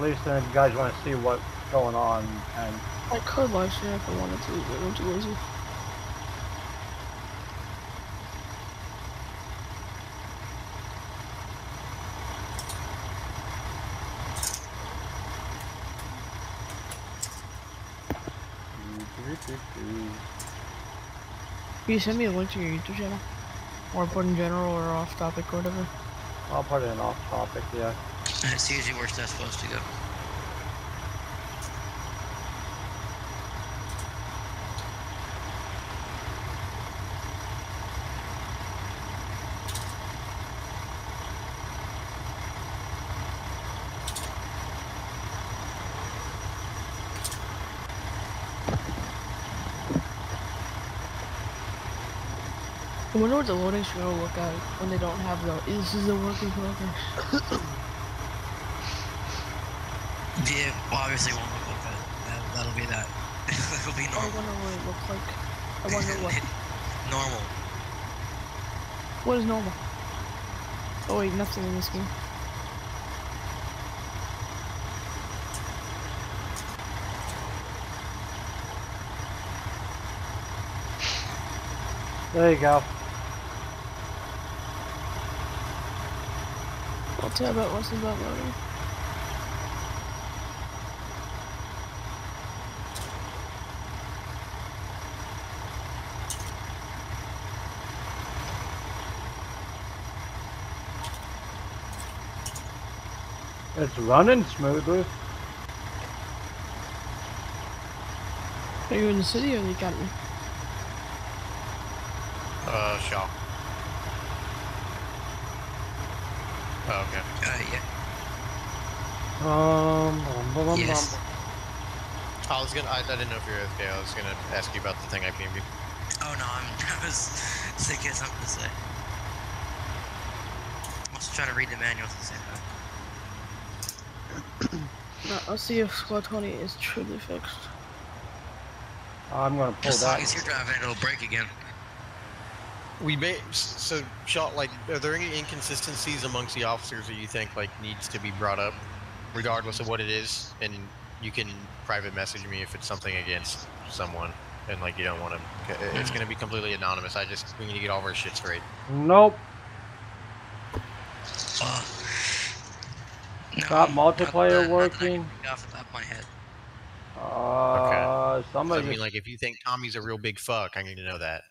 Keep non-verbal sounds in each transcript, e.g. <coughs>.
At least then you guys want to see what's going on and I could live stream if I wanted to, but I'm too lazy. Can you send me a link to your YouTube channel? Or put in general or off topic or whatever? I'll put it in off topic, yeah. It's usually where that's supposed to go. I wonder what the loading screen will look like when they don't have the this is a work in progress. <coughs> Yeah, well, obviously won't look like that. that that'll be that. <laughs> It'll be normal. I normal. wonder what it looks like. I <laughs> wonder what normal. what is normal? Oh wait, nothing in this game. There you go. I'll tell about what's about loading. It's running smoothly. Are you in the city or the academy? Uh, Shaw. Oh, okay. Uh, yeah. Um, bum, bum, bum, Yes. bum. I was gonna. I, I didn't know if you were okay. I was gonna ask you about the thing I pinged you. Oh no, I'm, <laughs> I was thinking of something to say. I'm also trying to read the manuals at the same time. No, I'll see if Squad 20 is truly fixed. I'm gonna pull that. As long as you're driving, it'll break again. We may. So, shot. like, are there any inconsistencies amongst the officers that you think like needs to be brought up, regardless of what it is? And you can private message me if it's something against someone, and like you don't want to. It's hmm. gonna be completely anonymous. I just we need to get all of our shit straight. Nope. Uh, no, Got not- multiplayer not that I can working? think Off the top of my head. Uh, So, somebody. I mean, like, if you think Tommy's a real big fuck, I need to know that.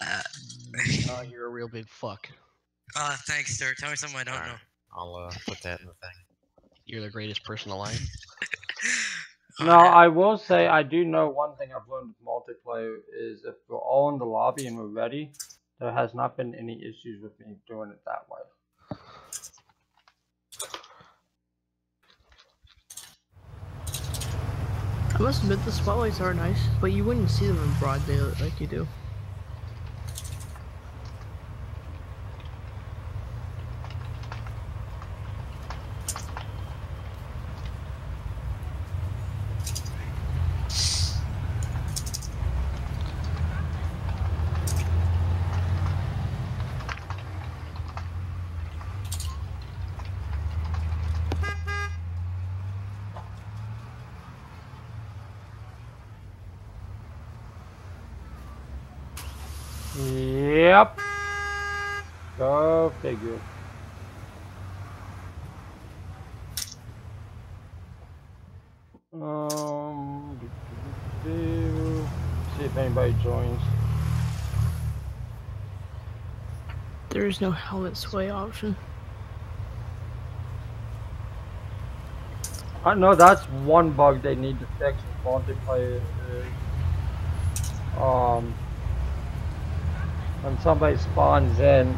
Uh, Oh, you're a real big fuck. uh, thanks, sir. Tell me something I don't Alright. know. I'll uh, put that in the thing. You're the greatest person alive. <laughs> No, I will say I do know one thing I've learned with multiplayer is if we're all in the lobby and we're ready, there has not been any issues with me doing it that way. I must admit the spotlights are nice, but you wouldn't see them in broad daylight like you do. Yep. Go figure. Um, do, do, do, do. see if anybody joins. There is no helmet sway option. I know that's one bug they need to fix with multiplayer um when somebody spawns in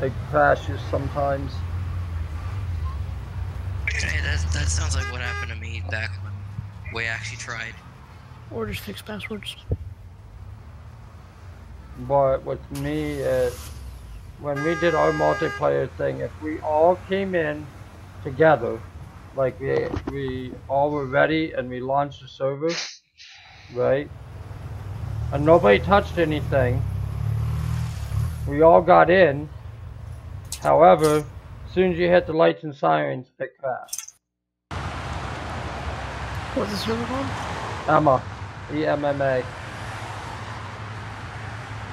it crashes sometimes. Hey, that, that sounds like what happened to me back when we actually tried. Or just fix passwords. But with me is when we did our multiplayer thing, if we all came in together, like we we all were ready and we launched the server, right? And nobody touched anything. We all got in. However, as soon as you hit the lights and sirens, it crashed. What's the server called? Emma. E M M A.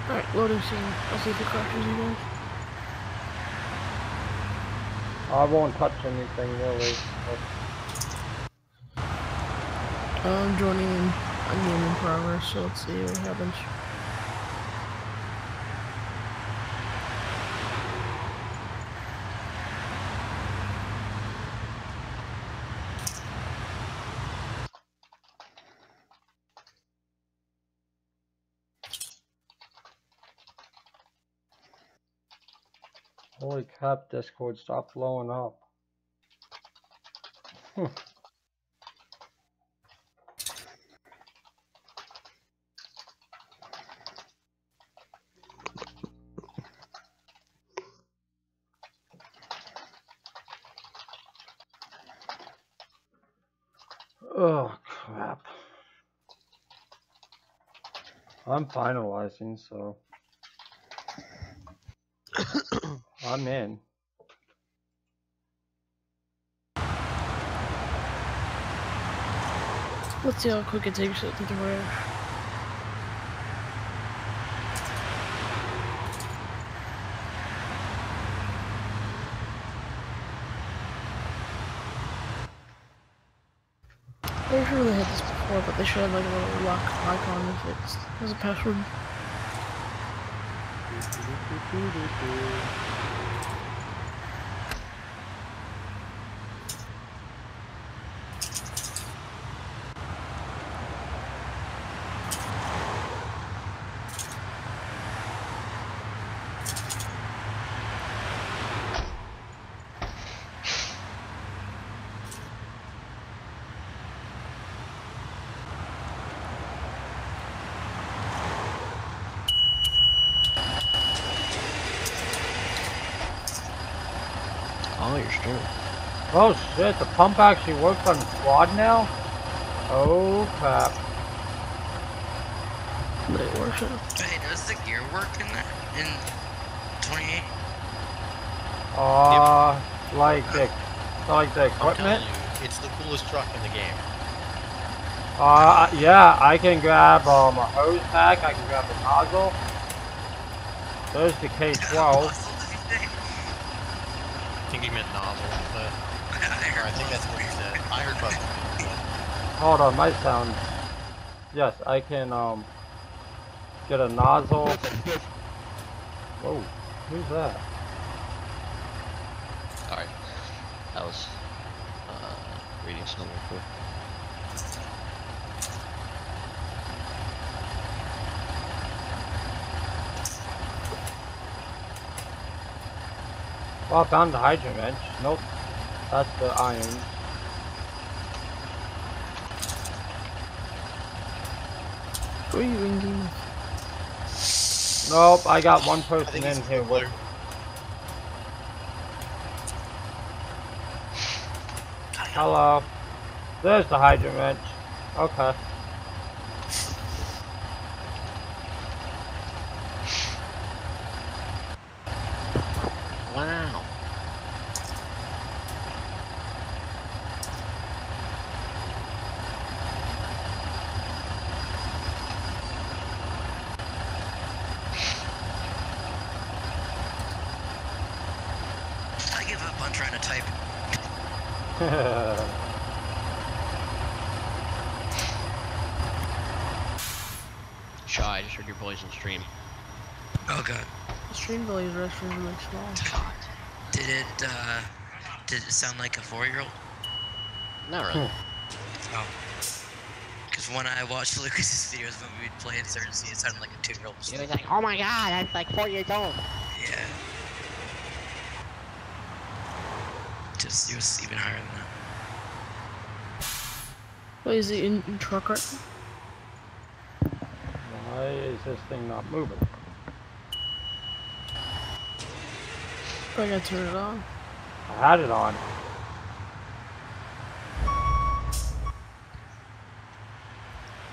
Alright, loading scene. I'll see if it crashes you guys. I won't touch anything really. but- I'm joining in a game in progress, so let's see what happens. Holy crap, Discord, stop blowing up. Oh crap. I'm finalizing, so I'm in. Let's see how quick it takes it to the rash. Pretty sure they had this before, but they should have like a little lock icon if it has a password. Oh, you're still. Oh shit, the pump actually works on quad now? Oh crap. But it Hey, does the gear work in that in 28? Uh, like the, like the I'm telling equipment? you, it's the coolest truck in the game. Uh, yeah, I can grab um, a hose pack, I can grab a nozzle. There's the K12. Muscle, did you say? I think he meant nozzle, but I heard I think that's what he said. I heard both. Hold on, my sound. Yes, I can um get a nozzle. Whoa, who's that? Alright. That was. Uh, reading something real quick. Well, I found the hydrant wrench. Nope, that's the iron. Who are you ringing? Nope, I got one person in here with. Hello. There's the hydrant wrench. Okay. Wow. I give up on trying to type. Shaw, I just heard your voice on stream. Oh god. The stream volume is actually really small. Did it, uh, did it sound like a four-year-old? Not really. Oh. Because when I watched <laughs> Lucas's videos when we'd play Insurgency, it sounded like a two-year-old. It was like, oh my god, that's like four years old. Yeah. Just, it was even higher than that. Wait, is it in, in truck right now? Why is this thing not moving? I gotta turn it on. I had it on.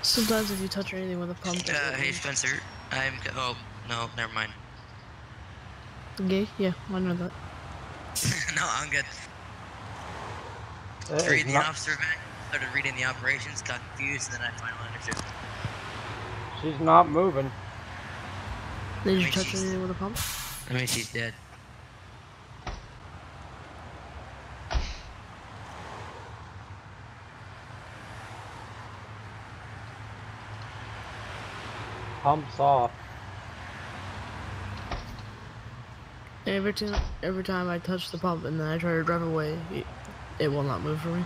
Sometimes if you touch anything with a pump, it Uh, hey. Spencer, I'm, oh, no, never mind. Gay? Yeah, I know that. <laughs> no, I'm good. It is Reading the not- officer manual, started reading the operations, got confused, and then I finally understood. she's not moving. Did you Wait, touch she's- anything with a pump? I mean, she's dead. Pumps off. Every time, every time I touch the pump and then I try to drive away, it, it will not move for me.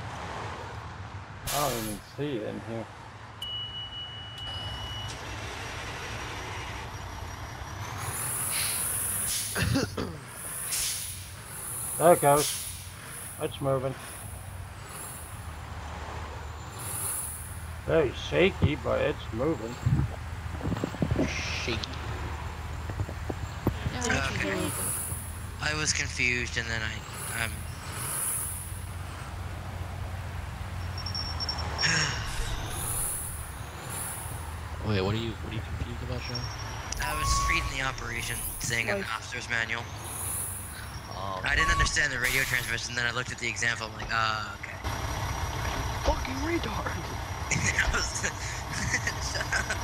I don't even see it in here. <coughs> there it goes. It's moving. Very shaky, but it's moving. Shake. Okay. I was confused, and then I, um, <sighs> Wait, what are you what are you confused about, Joe? I was reading the operation thing in the officer's manual. Um, I didn't understand the radio transmission, then I looked at the example, I'm like, ah, okay. fucking retard. <laughs> I was- <laughs>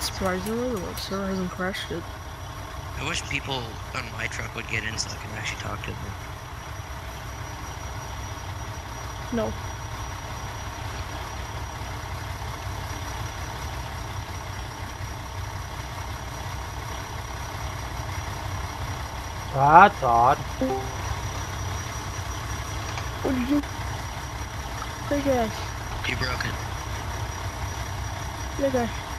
Surprisingly, the server hasn't crashed it. I wish people on my truck would get in so I can actually talk to them. No. That's odd. What did you do? Hey guys. You broke it. Hey guys.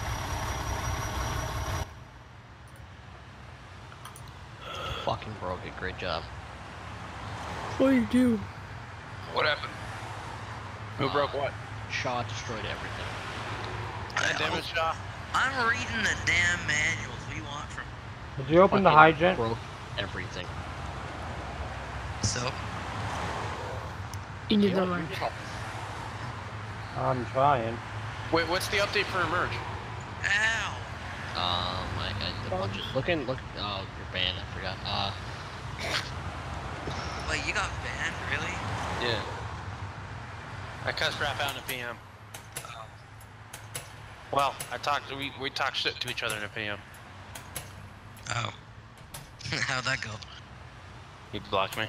Fucking broke it. Great job. What did you do? What happened? Who Uh, broke what? Shaw destroyed everything. God damn it, Shaw. I'm reading the damn manuals. What do you want from? Did you open the Fucking hydrant? Broke everything. So, You need the wrench. I'm trying. Wait, what's the update for Emerge? ow! Um, I, I, the bunch of, look in, look, oh, you're banned, I forgot. Uh, Wait, you got banned? Really? Yeah. I cussed rap out in a PM. Oh. Well, I talked. We we talked shit to each other in a PM. Oh. <laughs> How'd that go? He blocked me,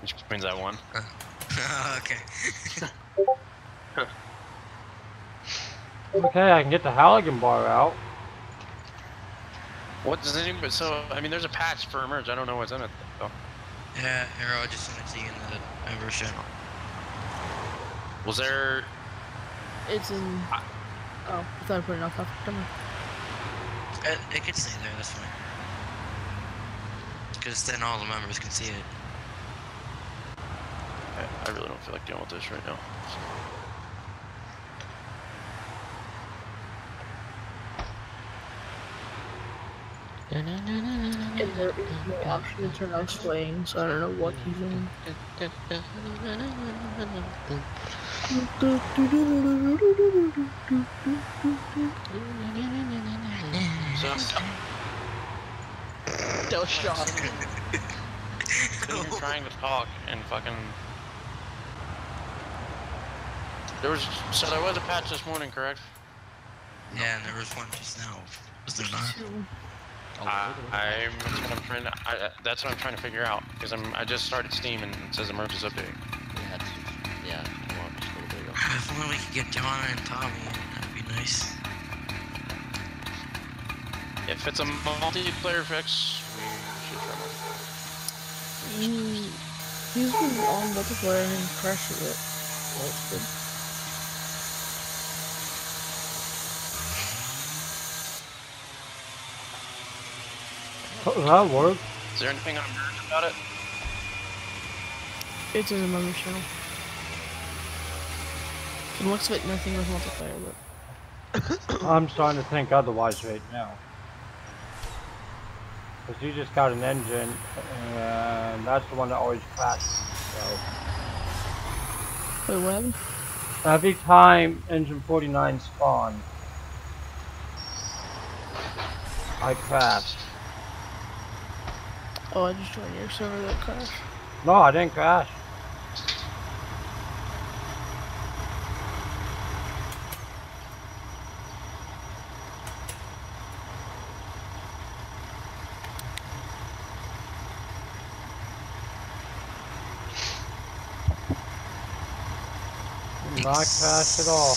which means I won. Oh. <laughs> okay. <laughs> Okay, I can get the Halligan bar out. What does anybody? So I mean, there's a patch for Emerge. I don't know what's in it though. Yeah, Arrow, I just sent it to you in the members channel. Was there? It's in. I- Oh, I thought I put it off. Come on. It, it could stay there, that's fine. Because then all the members can see it. I, I really don't feel like dealing with this right now. And there is no option to turn on swaying, so I don't know what he's doing. So Del Shaw. you're trying to talk and fucking. There was so there was a patch this morning, correct? Yeah, and there was one just now. Was there not? Oh, I, I, I'm that's what I'm trying to. I, I- that's what I'm trying to figure out because I'm. I just started Steam and it says emergency update. yeah, it's, yeah, come on, just go, there you <sighs> go. If only we could get John and Tommy, that'd be nice. If it's a multiplayer fix, we should try more. He, he's been on multiplayer and crashed it. Well, it's good. That worked. Is there anything on Emerge about it? It's in the member channel. It looks like nothing with multiplayer, but <coughs> I'm starting to think otherwise right now. Because you just got an engine, and that's the one that always crashes. So wait, what happened? every time engine 49 spawns, I crashed. Oh, I just joined your server that crashed. No, I didn't crash. Did Not crash at all.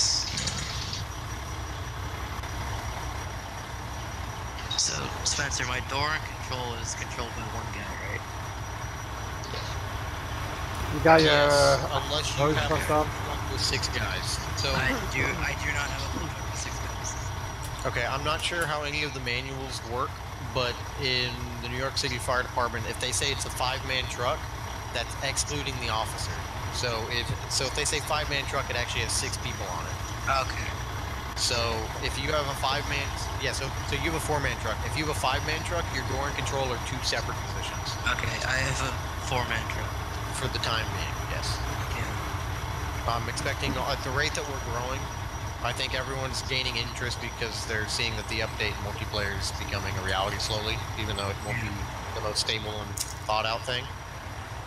So, Spencer, my door and control is controlled by one guy, right? You got your Yes, uh, unless you have hooked up? with six guys. So I do. I do not have a blue with six guns. Okay, I'm not sure how any of the manuals work, but in the New York City Fire Department, if they say it's a five-man truck, that's excluding the officer. So if so, if they say five-man truck, it actually has six people on it. Okay. So if you have a five-man, yeah, so so you have a four-man truck. If you have a five-man truck, your door and control are two separate positions Okay. I have a four-man truck. for the time being. Yes. Yeah. I'm expecting at the rate that we're growing. I think everyone's gaining interest because they're seeing that the update multiplayer is becoming a reality slowly, even though it won't be the most stable and thought out thing.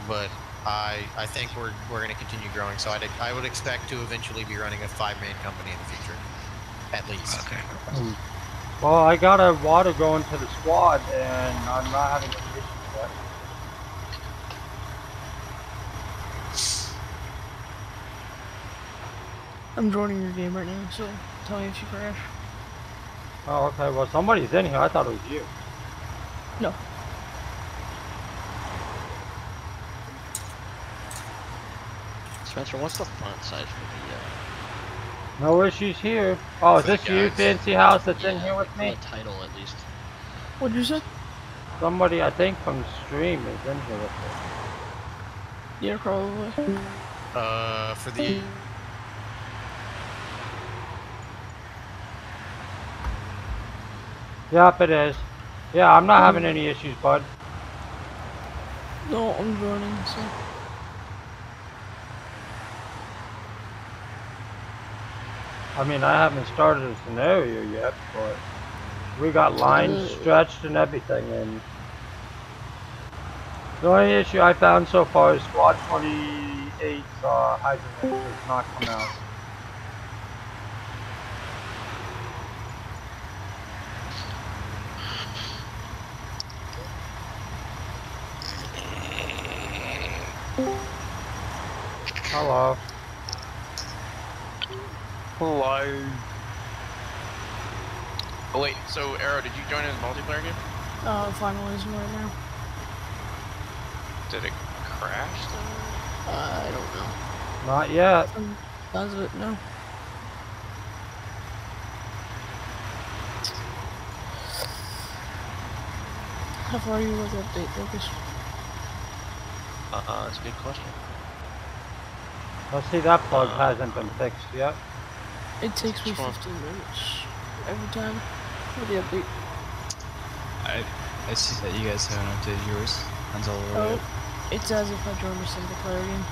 But I I think we're we're going to continue growing. So I'd, I would expect to eventually be running a five man company in the future, at least. Okay. Hmm. Well, I got a water going to the squad, and I'm not having any issues yet. I'm joining your game right now, so tell me if you crash. Oh, okay. Well, somebody's in here. I thought it was you. No. Spencer, what's the font size for the, uh, No issues here. Oh, is For the this you, fancy house, that's uh, in here with me? the title at least? What'd you say? Somebody, I think, from stream is in here with me. Yeah, probably. Uh, for the Yep, it is. Yeah, I'm not having any issues, bud. No, I'm joining, so. I mean, I haven't started a scenario yet, but we got lines stretched and everything, and the only issue I found so far is Squad 28's uh, hydrant has not come out. Hello. Hello. Oh wait, so Arrow, did you join in the multiplayer game? Uh, finalizing right now. Did it crash though? Uh, I don't know. Not yet. Um, does it? No. How far are you with the update, Lucas? Uh, that's a good question. Let's see, that plug hasn't been fixed yet. It takes me 15 minutes every time for the update. I I see that you guys haven't updated yours until a little Oh, it's as if I joined a single player game.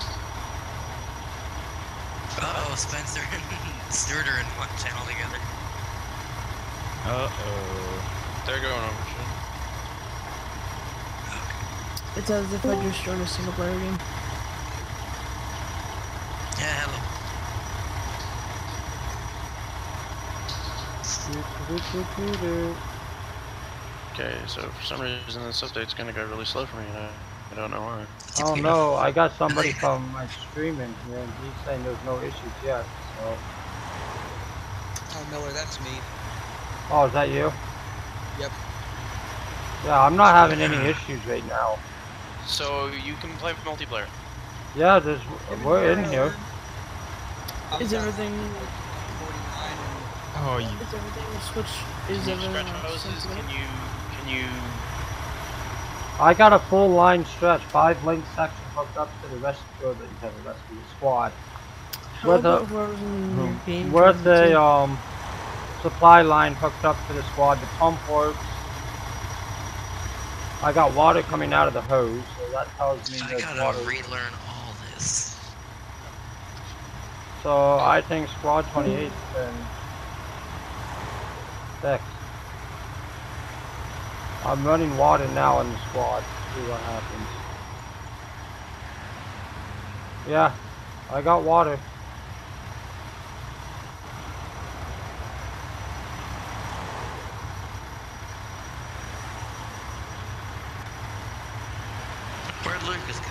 Uh oh, Spencer and Stuart are in one channel together. Uh oh. They're going over shit. It's as if I just joined a single player game. Yeah, hello. Okay, so for some reason this update's gonna go really slow for me, and I, I don't know why. Oh no, I got somebody from my stream in here and he's saying there's no issues yet, so. Oh, Miller, that's me. Oh, is that you? Yep. Yeah, I'm not having any issues right now. So you can play multiplayer. Yeah, there's, we're in here. I'm Is down everything? 49 and Oh, you. Is everything switch? Is Can you stretch hoses? Can you can you I got a full line stretch, five link section hooked up to the rescue, or the, to the rescue squad. How with about a- whoever's in your game? With a, um, supply line hooked up to the squad, the pump works. I got water coming out of the hose, so that tells me I there's gotta water. relearn all this. So I think squad 28's been fixed. I'm running water now in the squad. See what happens. Yeah, I got water. Where'd Lucas go?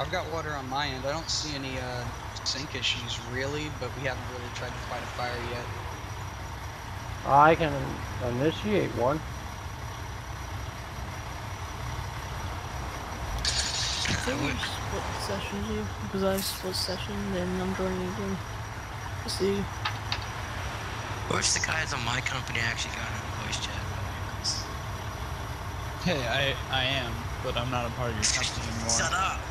I've got water on my end. I don't see any uh, sync issues really, but we haven't really tried to fight a fire yet. I can initiate one. I think we split sessions you because I split session and I'm joining again. Let's see. Which the guys on my company actually got in a voice chat. Hey, I I am, but I'm not a part of your company <laughs> anymore. Shut up!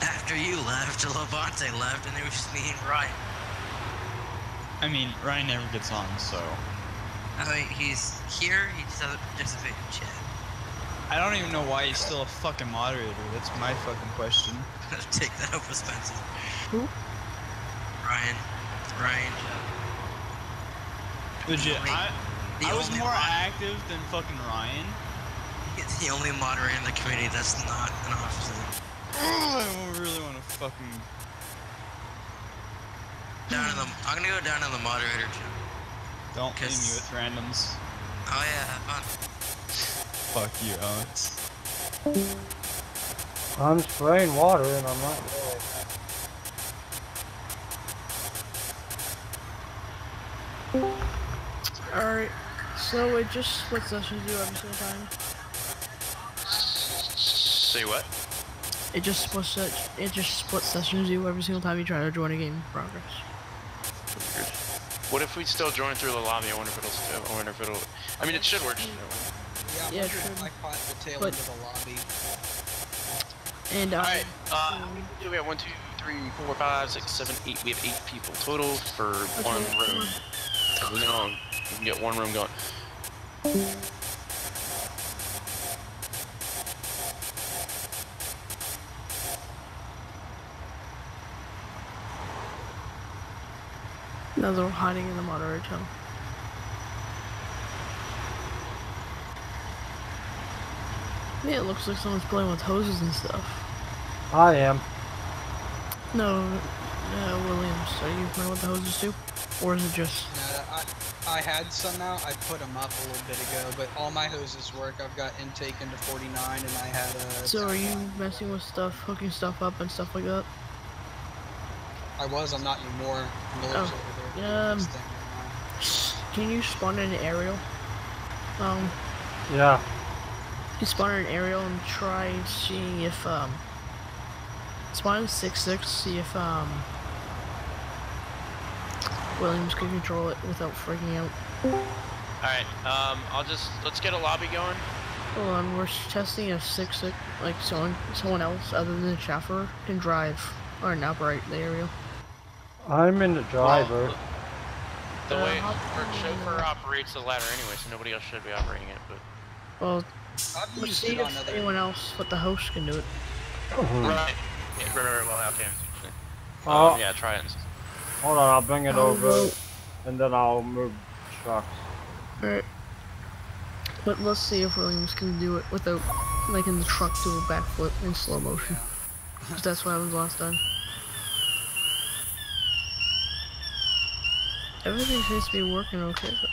After you left, Levante left, and it was just me and Ryan. I mean, Ryan never gets on, so I mean, he's here, he just doesn't participate in chat. I don't even know why he's still a fucking moderator. That's my fucking question. <laughs> Take that up with Spencer. Who? Ryan. Ryan. Legit, I I was more mod- active than fucking Ryan. He's the only moderator in the community that's not an officer. I really want to fucking. Down to the, I'm gonna go down to the moderator too. Don't leave me with randoms. Oh yeah, have fun. Fuck you, Alex. I'm spraying water and I'm not really. Alright, so it just split sessions you every single time. Say what? It just splits se- it just split sessions you every single time you try to join a game in progress. Weird. What if we still join through the lobby? I wonder if it'll still. I wonder if it'll. I mean, it should work. Yeah, I'm Yeah, wondering if true. I caught the tail But- end of the lobby. And uh, Alright, uh, how we have? One, two, three, four, five, six, seven, eight. We have eight people total for one room. So we can, we can get one room going. Now they're hiding in the moderator tunnel. Yeah, it looks like someone's playing with hoses and stuff. I am. No, uh, Williams, are you playing with the hoses too? Or is it just... No, I, I had some out. I put them up a little bit ago, but all my hoses work. I've got intake into 49, and I had a. So are you messing with stuff, hooking stuff up and stuff like that? I was. I'm not anymore. Miller's Oh, over there. Um, doing his thing right Can you spawn in an aerial? Um, Yeah. you spawn in an aerial and try seeing if, um... Spawn in 6-6, see if, um... Williams can control it without freaking out. Alright, um, I'll just. Let's get a lobby going. Hold on, we're testing if 6-6, like someone, someone else other than the chauffeur can drive or not operate the aerial. I'm in the driver. The Uh, way how- our chauffeur operates the ladder anyway, so nobody else should be operating it. But Well. I've let's used see it if other. anyone else but the host can do it. Mhm. right, yeah, right, right, well, okay. Oh, Um, yeah, try it. hold on, I'll bring it I'll over go- and then I'll move trucks. Alright. But let's see if Williams can do it without making the truck do a backflip in slow motion. <laughs> 'Cause that's what happened last time. Everything seems to be working okay. But...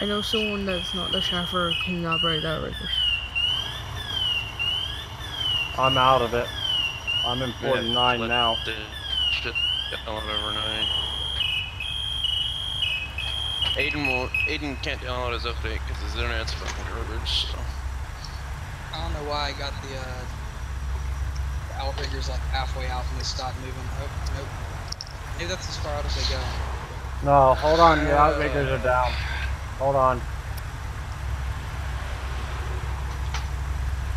I know someone that's not the chauffeur can operate that outriggers. I'm out of it. I'm in 49 let now. The shit get on overnight. Aiden will. Aiden can't download his update because his internet's fucking garbage. So. I don't know why I got the, uh, the outriggers like halfway out and they stopped moving. Oh, nope. Maybe that's as far out as they go. No, hold on, the outriggers are down. Hold on.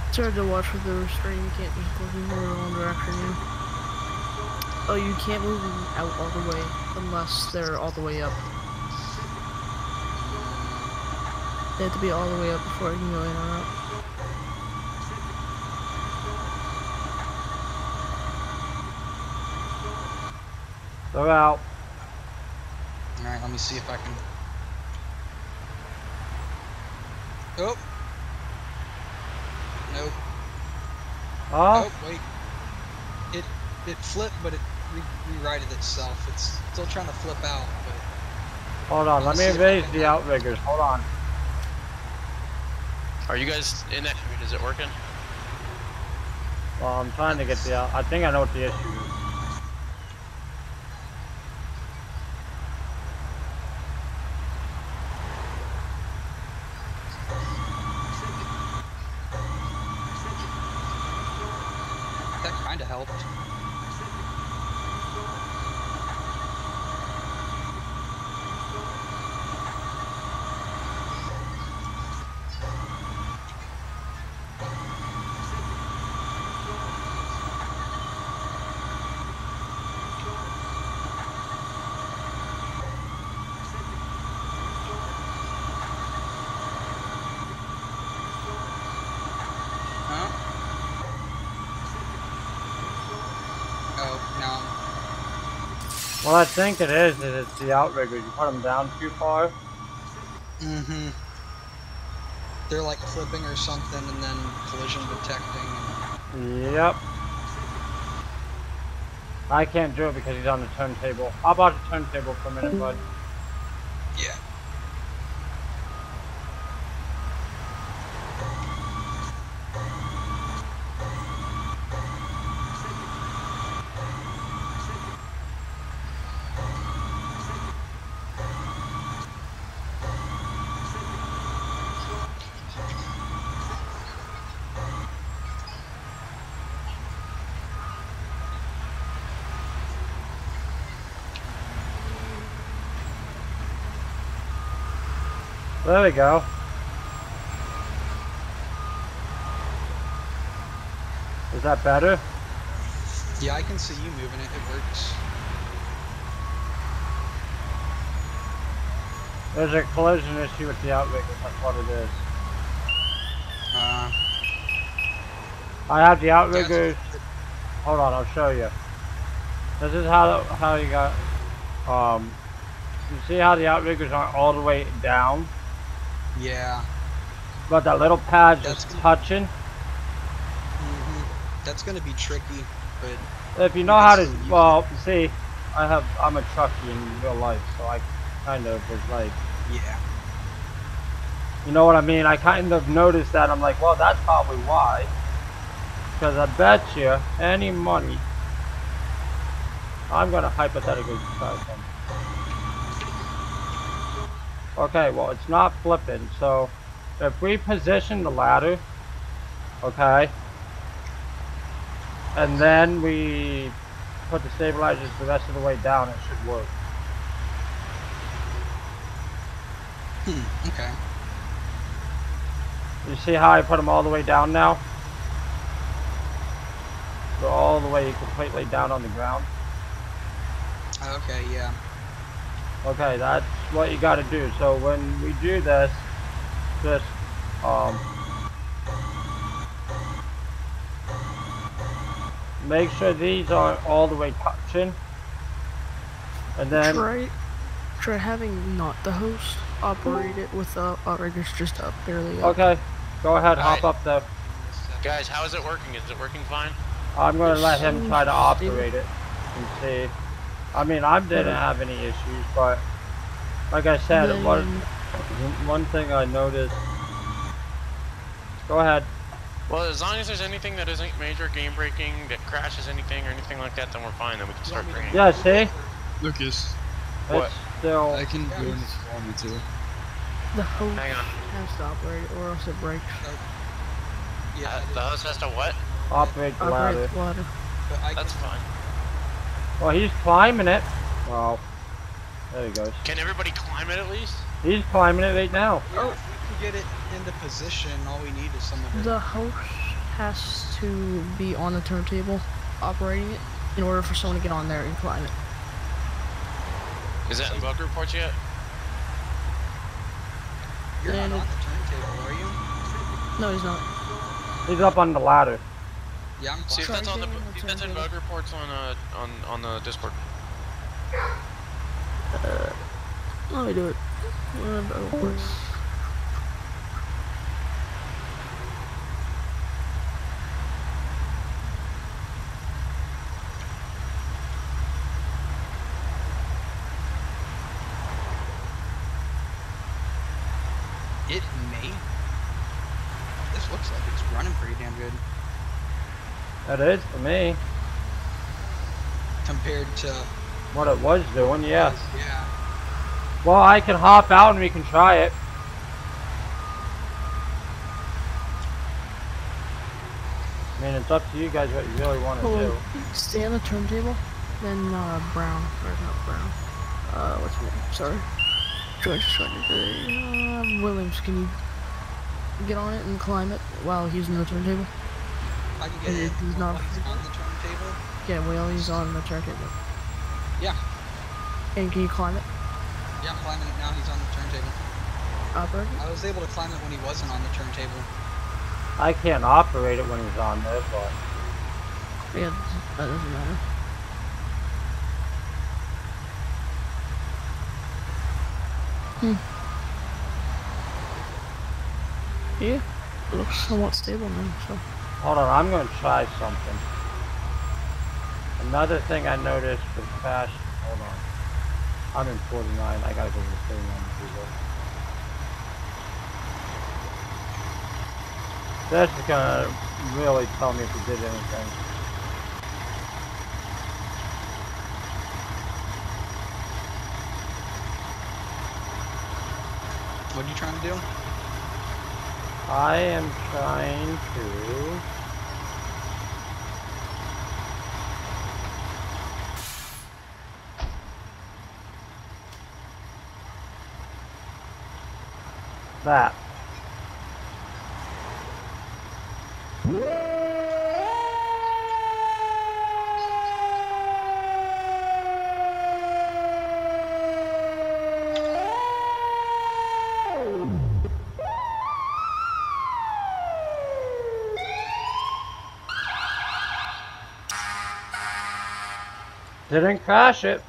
It's hard to watch with the restraint. You can't just look in the wrong direction. You. Oh, you can't move them out all the way unless they're all the way up. They have to be all the way up before you can go in or out. They're out. Alright, let me see if I can. Oh! Nope. Huh? Oh, wait. It it flipped, but it re rewrited itself. It's still trying to flip out, but Hold on, let me Let's see raise the help. outriggers. Hold on. Are you guys in it? I is it working? Well, I'm trying to get the out. I think I know what the issue is. Helped. Huh? Oh, What I think it is, is it's the outriggers. You put them down too far. Mm-hmm. They're like flipping or something and then collision detecting. And... Yep. I can't do it because he's on the turntable. How about the turntable for a minute, bud? We go. Is that better? Yeah, I can see you moving it. It works. There's a collision issue with the outriggers. That's what it is. Uh, I have the outriggers. Hold on, I'll show you. This is how how you got. Um, you see how the outriggers aren't all the way down, yeah. but that little pad That's just good. touching. hmm That's gonna be tricky, but If you know how to, well, see, I have I'm a truckie in real life, so I kind of was like, yeah. you know what I mean? I kind of noticed that. I'm like, well, that's probably why. Because I bet you any money, I'm gonna hypothetically try something. Okay, well, it's not flipping, so if we position the ladder, okay, and then we put the stabilizers the rest of the way down, it should work. Hmm. Okay. You see how I put them all the way down now? They're all the way completely down on the ground. Okay. Yeah. Okay, that's what you gotta do. So when we do this, just, um, make sure these are all the way touching. And then, try, try having not the host operate it with the outriggers just up barely up. okay, go ahead, hop Alright. up there. Guys, how is it working? Is it working fine? I'm gonna let him try to operate it and see. I mean, I didn't have any issues, but like I said, it was Then- one thing I noticed. Go ahead. Well, as long as there's anything that isn't major game breaking, that crashes anything or anything like that, then we're fine. Then we can start bringing. Yeah, see? Lucas, What? Still. I can go in if you want me to. The host Hang on. has to operate it or else it breaks. Yeah. Uh, the is. host has to what? Operate the ladder. Operate the ladder. That's fine. Well, he's climbing it. Well, there he goes. Can everybody climb it at least? He's climbing it right now. Yeah, oh. if we can get it into position, all we need is someone to. The host has to be on the turntable operating it in order for someone to get on there and climb it. Is that in bug reports yet? You're And not on the turntable, are you? No, he's not. He's up on the ladder. Yeah, I'm See if that's on the see if that's in bug reports on uh on on the Discord. Uh, Let me do it. Uh, battle reports. It may. This looks like it's running pretty damn good That is for me. compared to. What it was doing, yeah. Yeah. Well, I can hop out and we can try it. I mean, it's up to you guys what you really want to Hold do. Stay on the turntable. Then uh, Brown, or not Brown. Uh, what's his name? Sorry. George is trying to do. Uh, Williams, can you get on it and climb it while he's in the turntable? I can get He's not- on the turntable. Yeah, while he's on the turntable. Yeah. And can you climb it? Yeah, I'm climbing it now. He's on the turntable. Operate? I was able to climb it when he wasn't on the turntable. I can't operate it when he's on there, but Yeah, that doesn't matter. Hmm. Yeah, looks somewhat stable now, so. Hold on, I'm gonna try something. Another thing I noticed with Crash, hold on. I'm in 49, I gotta go to the 39 to this. Is gonna really tell me if he did anything. What are you trying to do? I am trying to. That. Didn't crash it.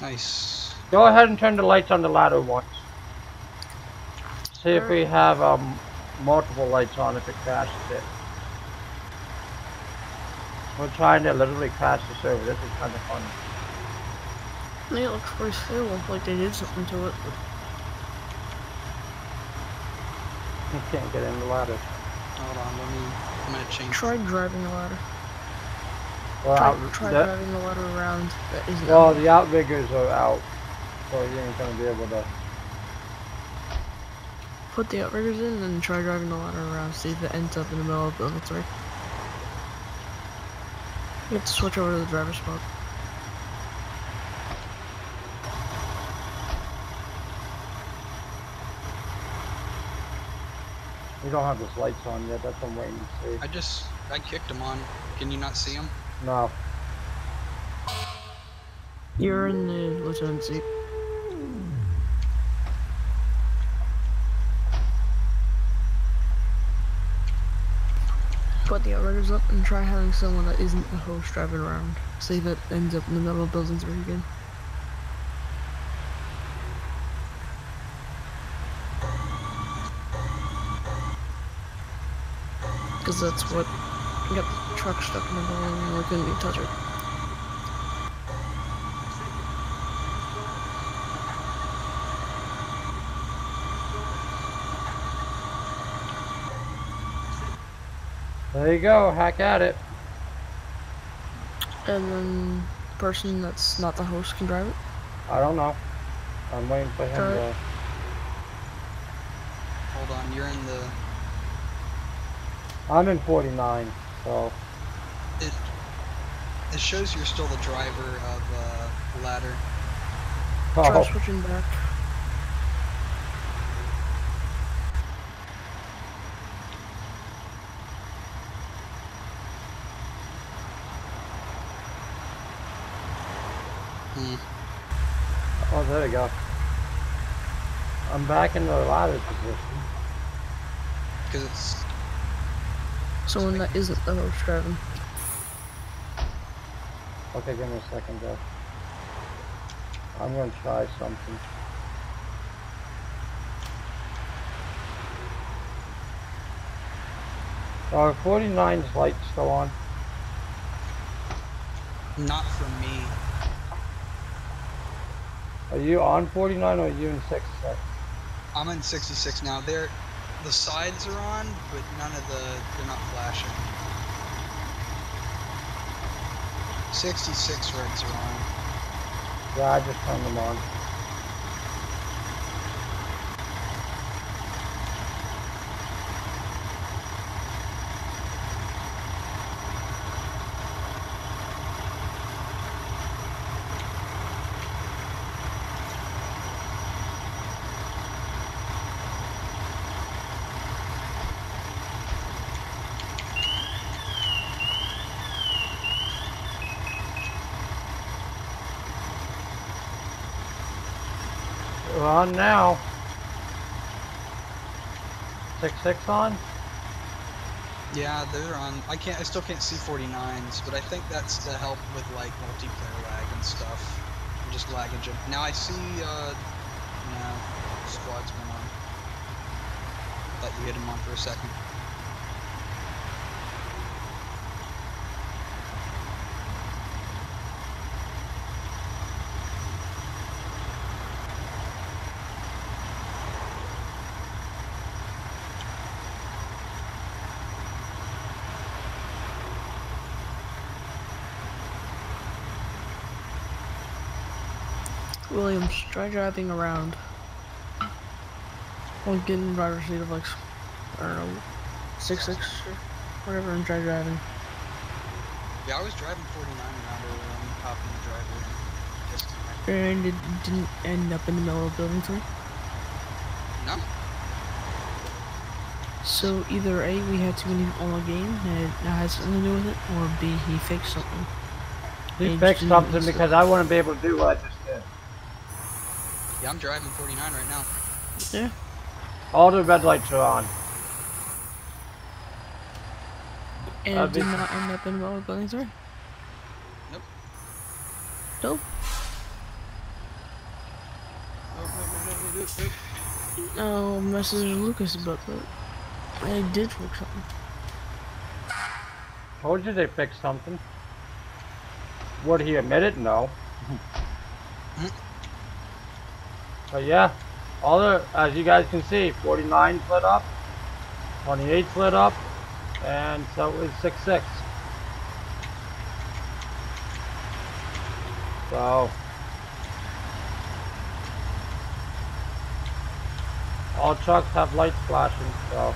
Nice. Go ahead and turn the lights on the ladder once. See if we have um, multiple lights on if it crashes it. We're trying to literally crash the server. This is kind of funny. I it looks pretty stable, like they did something to it, but You can't get in the ladder. Hold on, let me. I'm gonna change. try driving the ladder. Well, Try, out- try the- driving the ladder around that isn't well, out. the outriggers are out, so you ain't gonna be able to. Put the outriggers in and try driving the ladder around, see if it ends up in the middle of building three. You have to switch over to the driver's spot. We don't have this lights on yet. That's what I'm waiting to see. I just. I kicked him on. Can you not see him? No. You're in the lieutenant seat. Put the outriggers up and try having someone that isn't the host driving around. See if it ends up in the middle of building three again. Because that's what got the truck stuck in the building and we couldn't even touch it. There you go. Hack at it. And then the person that's not the host can drive it. I don't know. I'm waiting for him to. Hold on, you're in the. I'm in 49, so. It. It shows you're still the driver of uh, ladder. Try Oh, switching back. Hmm. oh, there you go. I'm back in the ladder position. Because it's Someone that isn't the host driving. Okay, give me a second though. I'm gonna try something. Uh, 49's lights still on. not for me. Are you on 49 or are you in 66? I'm in 66 now. They're the sides are on, but none of the they're not flashing. 66 reds are on. Yeah, I just turned them on. We're on now. Six on. Yeah, they're on. I can't. I still can't see 49s, but I think that's to help with like multiplayer lag and stuff. I'm just lagging. Jump. Now I see. uh Yeah, squad's been on. Thought you hit him on for a second. Williams, try driving around. Or get in the driver's seat of like, s- I don't know, six six or whatever, and try driving. Yeah, I was driving 49 around earlier. I'm um, hopping the driveway. Just And it didn't end up in the middle of building three. no. So either A, we had too many on the game and it has something to do with it, or B, he fixed something. He It fixed something use the- because I wouldn't be able to do what I just did. Yeah, I'm driving 49 right now. Yeah. All the red lights are on. And Uh, did be- not end up in the middle of building three. Nope. Nope. Nope, nope, nope, nope, nope, nope. No message Lucas about that. I did fix something. Told you they fixed something. Would he admit it? No. But yeah, all the, as you guys can see, 49 lit up, 28 lit up, and so is 66. So, all trucks have lights flashing, so.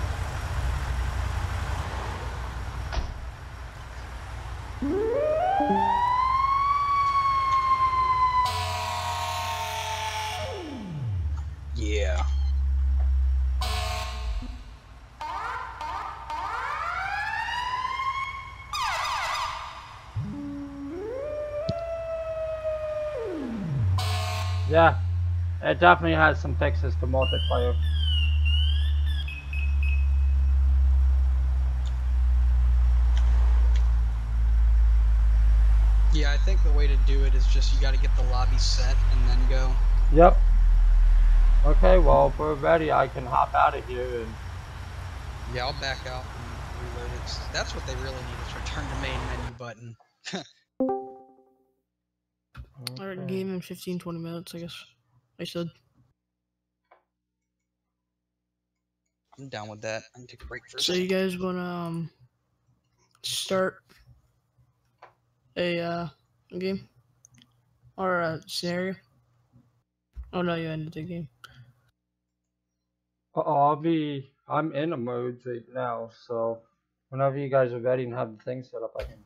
Definitely has some fixes to multiplayer. Yeah, I think the way to do it is just you got to get the lobby set and then go. Yep. Okay, well, if we're ready, I can hop out of here and Yeah, I'll back out and reload it. That's what they really need is return to main menu button. <laughs> Alright, Okay. game in 15 20 minutes, I guess. I said. I'm down with that. I can take a break for So you guys wanna um start a uh game or a scenario? Oh no, you ended the game. Uh, -oh, I'll be. I'm in a mode right now, so whenever you guys are ready and have the thing set up, I can.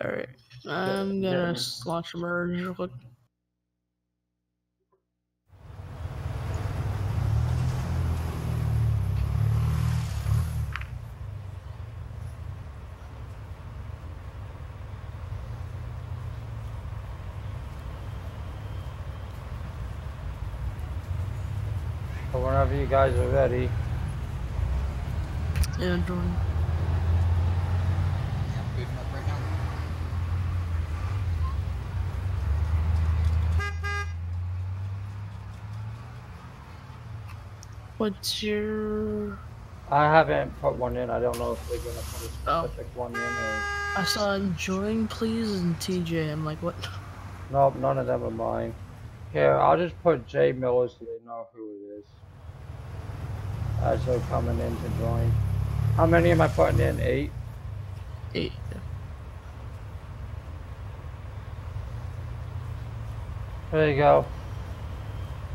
All right, I'm gonna yeah. launch a merge real quick. So whenever you guys are ready, Yeah, Jordan. I'm booting up right now. What's your? I haven't put one in. I don't know if they're gonna put a Oh. one in or. I saw join please and TJ. I'm like, what? Nope, none of them are mine. Here, I'll just put Jay Miller so they know who it is. As they're coming in to join. How many am I putting in? Eight? Eight. There you go.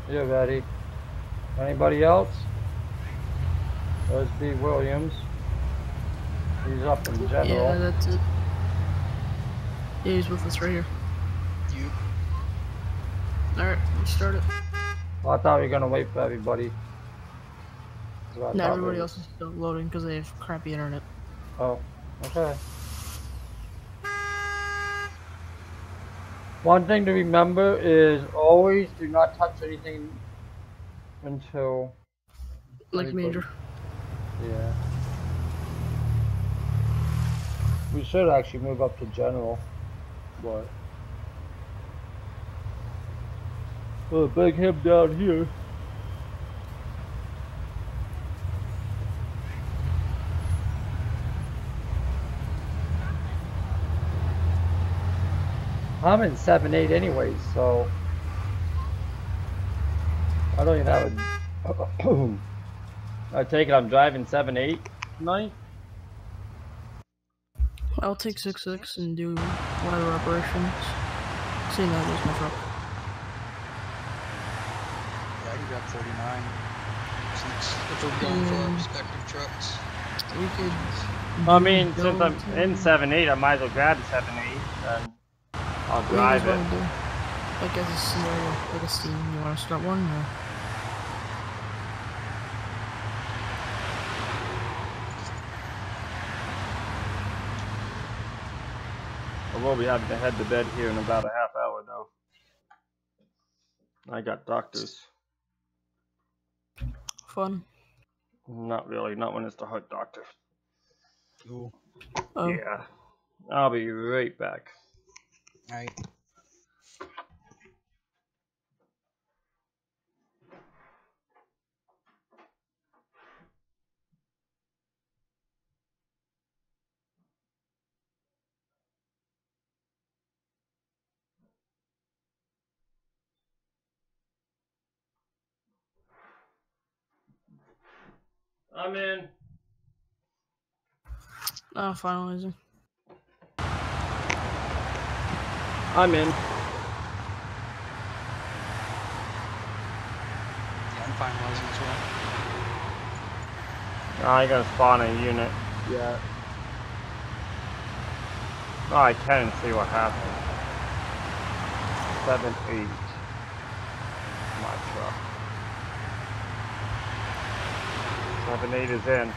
You're ready. Anybody else? There's B. Williams. He's up in general. Yeah, that's it. Yeah, he's with us right here. Alright, let's start it. Well, I thought we were gonna wait for everybody. No, everybody else is still loading because they have crappy internet. Oh, okay. One thing to remember is always do not touch anything until Like Everybody. major. yeah. We should actually move up to general, but oh, big him down here. I'm in seven eight anyways, so I don't even have a. <coughs> I take it I'm driving seven eight tonight. I'll take six six and do water operations. Seeing that is my truck. Yeah, I 49. Since if we're going for our respective trucks. We could. I mean, since I'm in seven eight, I might as well grab the seven eight, then I'll What do you drive guys it. wanna do? Like as a scenario, like a steam. You want to start one or? I will be having to head to bed here in about a half hour though. I got doctors. Fun. Not really, not when it's the heart doctor. Cool. Oh, Yeah. I'll be right back. Alright. I'm in. uh, finalizing. I'm in. Yeah, I'm finalizing as well. I ain't gonna spawn a unit Yeah. Oh, I can see what happened. Seven, eight. My truck. Seven, eight is in.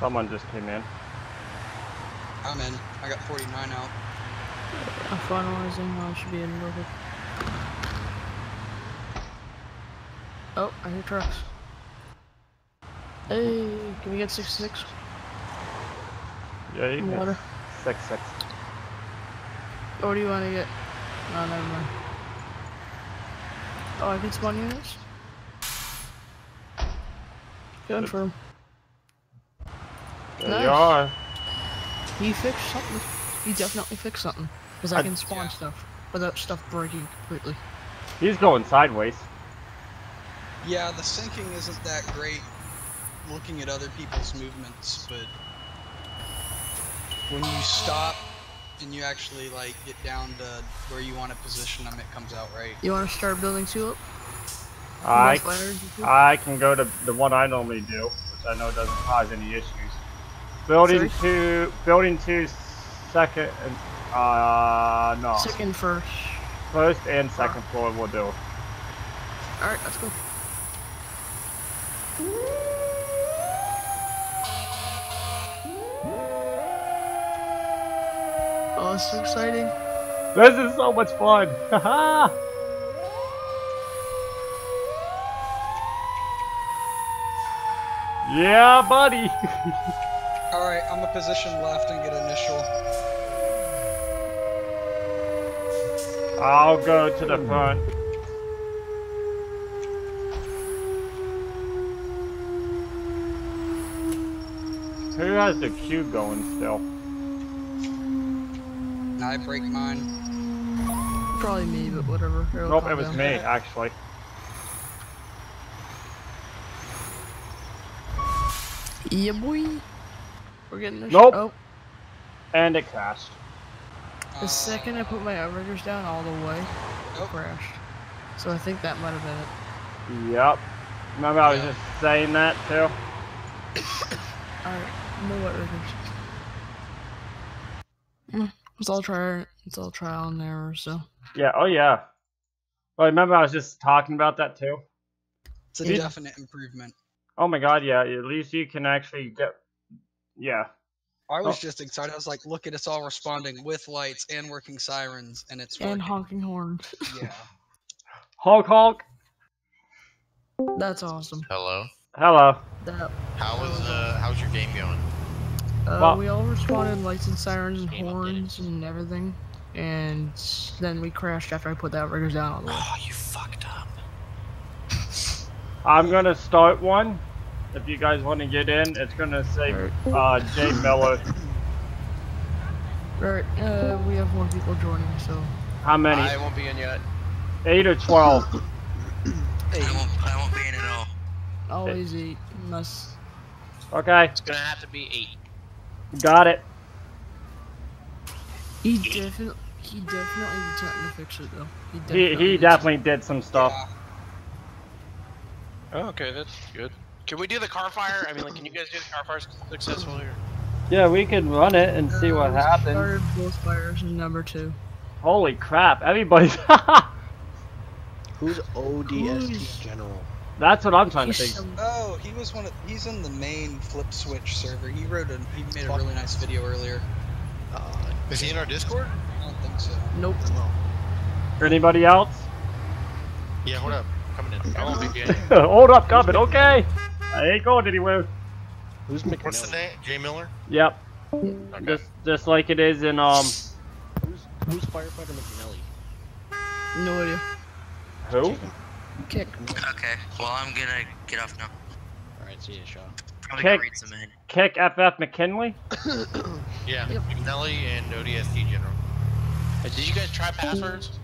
Someone just came in. I'm in. I got 49 out. I'm finalizing. I should be in a little bit. Oh, I hear trucks. Hey, can we get six six Yeah, you can. water? Six, six. Or do you want to get? No, never mind. Oh, I can spawn units. Confirm. There Nice. you are. He fixed something. He definitely fixed something. Because I I- can spawn yeah. stuff without stuff breaking completely. He's going sideways. Yeah, the syncing isn't that great looking at other people's movements, but when you stop and you actually like get down to where you want to position them, it comes out right. You want to start building two up? I, Both ladders and two? I can go to the one I normally do, which I know doesn't cause any issues. Building First? two, building two, second, and uh, no, Second first. first and second floor will do. Alright, let's go. Oh, it's so exciting. This is so much fun. <laughs> Haha. yeah, buddy. <laughs> Alright, I'm a position left and get initial. I'll go to the hmm. front. Who has the queue going still? I break mine. Probably me, but whatever. It'll Nope, it was down. me, actually. Yeah, boy. We're getting this. Nope. Oh, And it crashed. the second I put my outriggers down all the way, it crashed. So I think that might have been it. Yep. Remember I was just saying that too? <coughs> Alright, no outriggers. Mm, It's all trial. It's all trial and error. So Yeah, oh yeah. Well, remember I was just talking about that too? It's a Yeah. definite improvement. Oh my god, yeah, at least you can actually get. Yeah. I was Oh. just excited. I was like, look at us all responding with lights and working sirens, and it's and working. honking horns. Yeah. <laughs> Honk honk! That's awesome. Hello. Hello. That How was uh how's your game going? uh, Well- we all responded lights and sirens and horns and everything, and then we crashed after I put the outriggers down all the way. Oh, you fucked up. I'm gonna start one. If you guys want to get in, it's gonna say uh, Jay Miller. Alright, uh, we have more people joining, so How many? I won't be in yet. Eight or twelve? I won't, I won't be in at all. always eat unless Okay, It's gonna have to be eight. got it. he definitely he definitely did something to fix it though. He He definitely he did definitely did some stuff. Yeah. Oh, okay, that's good. Can we do the car fire? I mean, like, can you guys do the car fire successfully? Or? Yeah, we can run it and see what Uh, we happens. Started both fires in number two. Holy crap! Everybody's. <laughs> Who's ODST Who's- General? That's what I'm trying to He's think. some- Oh, he was one of. He's in the main flip switch server. He wrote a. He made a really nice video earlier. Uh, Is he in our Discord? I don't think so. Nope. No. Anybody else? Yeah, hold up. Coming in. I won't be <laughs> in. Hold up, coming. Okay. I ain't going anywhere. who's McNally? What's the name? Jay Miller? Yep. Okay. Just just like it is in um. Who's, who's firefighter McNally? No idea. Who? Kick. Okay, well, I'm gonna get off now. Alright, see you, Shaw. Probably Okay. gonna read some in. Kick FF McKinley. <coughs> Yeah, Yep. McNally and ODST General. Hey, Did you guys try passwords?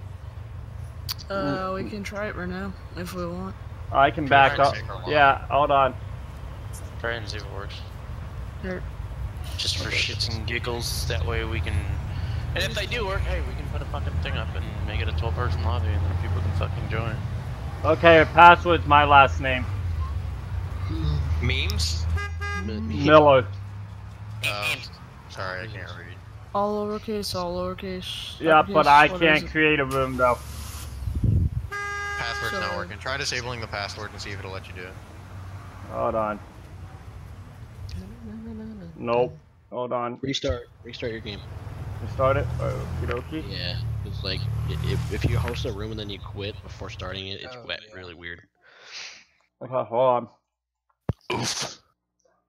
Uh, we can try it right now if we want. I can back up. take her along. Yeah, hold on. Try and see if it works. Here. Just for shits and giggles. That way we can. And if they do work, hey, we can put a fucking thing up and make it a 12 person lobby and then people can fucking join. Okay, password's my last name. Memes? Miller. Oh, sorry, I can't read. All lowercase, all lowercase. Yeah, but I can't create a room though. Password's not working. Try disabling the password and see if it'll let you do it. Hold on. Nope. Hold on. Restart. Restart your game. Restart it. Okie dokie. Yeah, it's like if, if you host a room and then you quit before starting it, it's Oh, wet, yeah. really weird. Okay, hold on.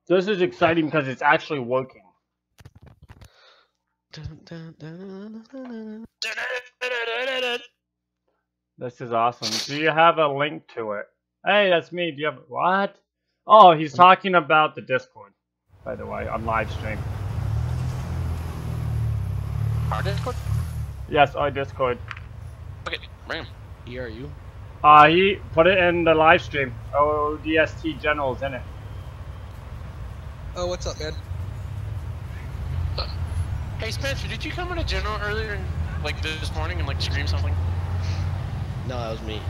This is exciting because it's actually working. This is awesome. Do you have a link to it? Hey, that's me. Do you have what? Oh, he's talking about the Discord, by the way, on live stream. Our Discord? Yes, our Discord. Okay, bring him. ERU? Uh, he put it in the live stream. Oh, DST General's in it. Oh, what's up, man? Hey Spencer, did you come into general earlier, like this morning, and like scream something? No, that was me.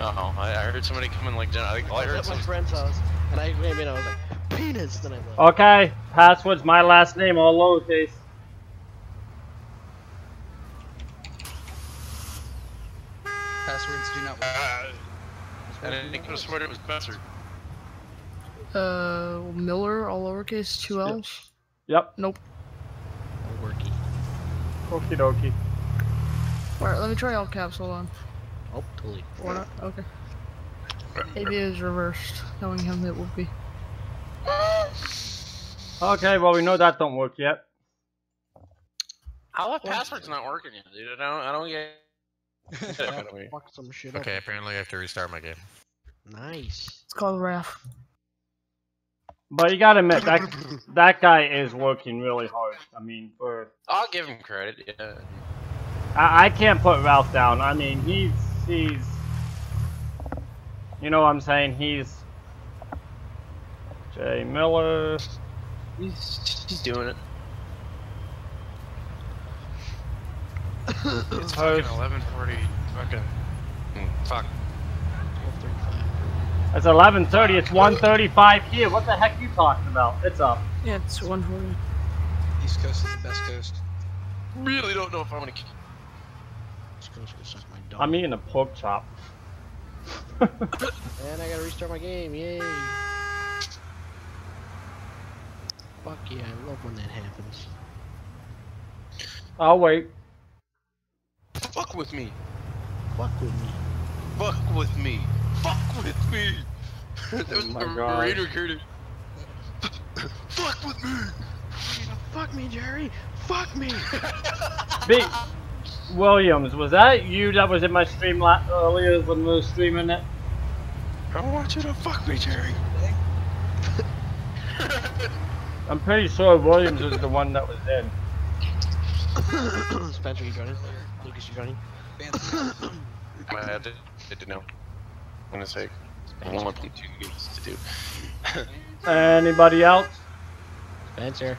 Uh oh, I, I heard somebody come in like general. I, think- I I heard at my some. friend's house, and I came in, I was like, penis. Then I left. Okay, password's my last name, all lowercase. Passwords do not work. Uh, and I could have sworn it was Spencer. Uh, Miller, all lowercase, two L's. Yep. Nope. No worky. Okie dokie. Alright, let me try all caps. Hold on. Oh, totally. Or not? Okay. Maybe it is reversed. Knowing him, it would be. Okay, well we know that don't work yet. How that password's not working yet, dude? I don't. I don't get. <laughs> Yeah, fuck some shit Okay, apparently I have to restart my game. Nice. It's called Raph. But you gotta admit that <laughs> that guy is working really hard. I mean, for I'll give him credit. Yeah. I, I can't put Ralph down. I mean, he's he's you know what I'm saying. He's Jay Miller. He's he's doing it. It's fucking 11:40. Fucking. mm, Fuck. It's 11:30. It's 1:35 here. What the heck are you talking about? It's up. Yeah, it's 140. East Coast is the best coast. Really don't know if I'm gonna. keep- Just gonna suck my dog. I'm eating a pork chop. <laughs> And I gotta restart my game. Yay. Fuck yeah, I love when that happens. I'll wait. Fuck with me. Fuck with me. Fuck with me. Fuck with me. that was <laughs> Oh my a God. Marine recruiter. Fuck with me. Fuck me, Jerry. Fuck me. <laughs> B. Williams, was that you that was in my stream la- earlier when we were streaming it? I want you to fuck me, Jerry. <laughs> I'm pretty sure Williams was the one that was in. Spencer, you joining? Lucas, you joining? Fancy. I had to, had to know. I'm gonna say. I want two games to do. Anybody else? Spencer.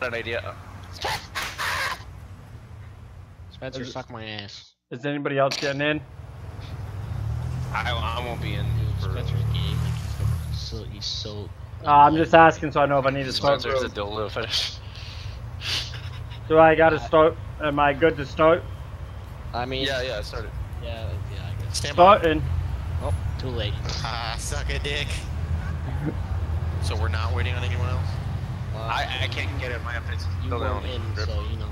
That idea. Spencer, suck my ass. Is anybody else getting in? I, I won't be in Dude, for. Spencer's game. Like, he's so. He's so Uh, I'm just asking so I know if I need to start. Spencer's a dildo fetish. Do I gotta start? Am I good to start? I mean. Yeah, yeah, I started. Yeah, yeah, I guess. Stand by. Starting. Oh, too late. Ah, suck a dick. So we're not waiting on anyone else? Uh, I, I can't get it. My update's You still weren't down. in, so you know.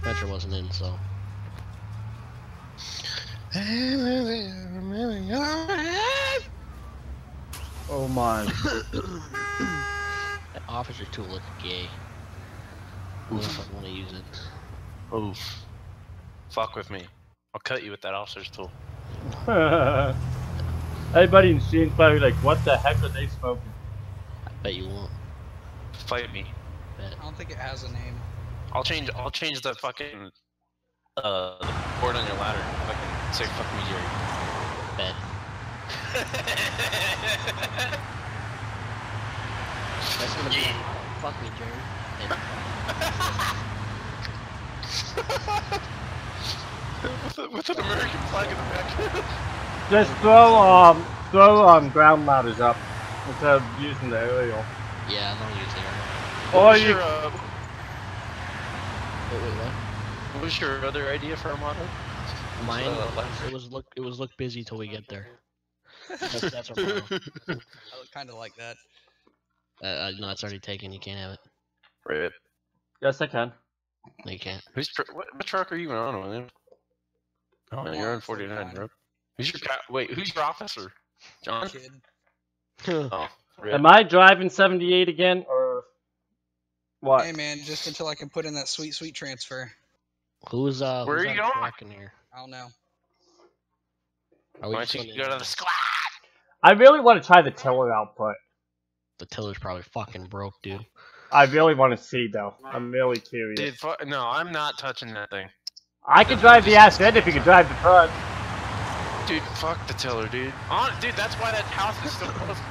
Spencer wasn't in, so. Oh my. <coughs> That officer tool looked gay. I don't if I want to use it. Oof. Fuck with me. I'll cut you with that officer's tool. <laughs> Everybody in stream's probably like, what the heck are they smoking? I bet you won't. Fight me. Bet. I don't think it has a name. I'll change. I'll change the fucking uh the board on your ladder. Fucking say fuck me, Jerry. Bet. That's gonna be. Fuck me, Jerry. And <laughs> with, with an American flag in the back. <laughs> Just throw um throw um ground ladders up instead of using the aerial. yeah, I don't use it. Or what you your, uh, Wait, wait, what? what was your other idea for a model? Mine. Uh, it was look. It was look busy till we get there. That's, <laughs> that's our problem. I kind of like that. Uh, uh, no, it's already taken. You can't have it. Rip. Yes I can. No, you can't. Who's tr- what, what truck are you on, man? Oh, I'm you're on on 49, 49. bro. Who's your ca- wait? Who's your officer? John. Kid. <laughs> Oh, rip. Am I driving 78 again or what? Hey man, just until I can put in that sweet, sweet transfer. Who's uh? Where who's are you going? in here? I don't know. Are we Why just don't you go to the squad? I really want to try the tiller output. The tiller's probably fucking broke, dude. I really want to see though. I'm really curious. Dude, no, I'm not touching that thing. I could drive the ass end if you could drive the front. Dude, fuck the tiller, dude. On, dude, that's why that house is still closed.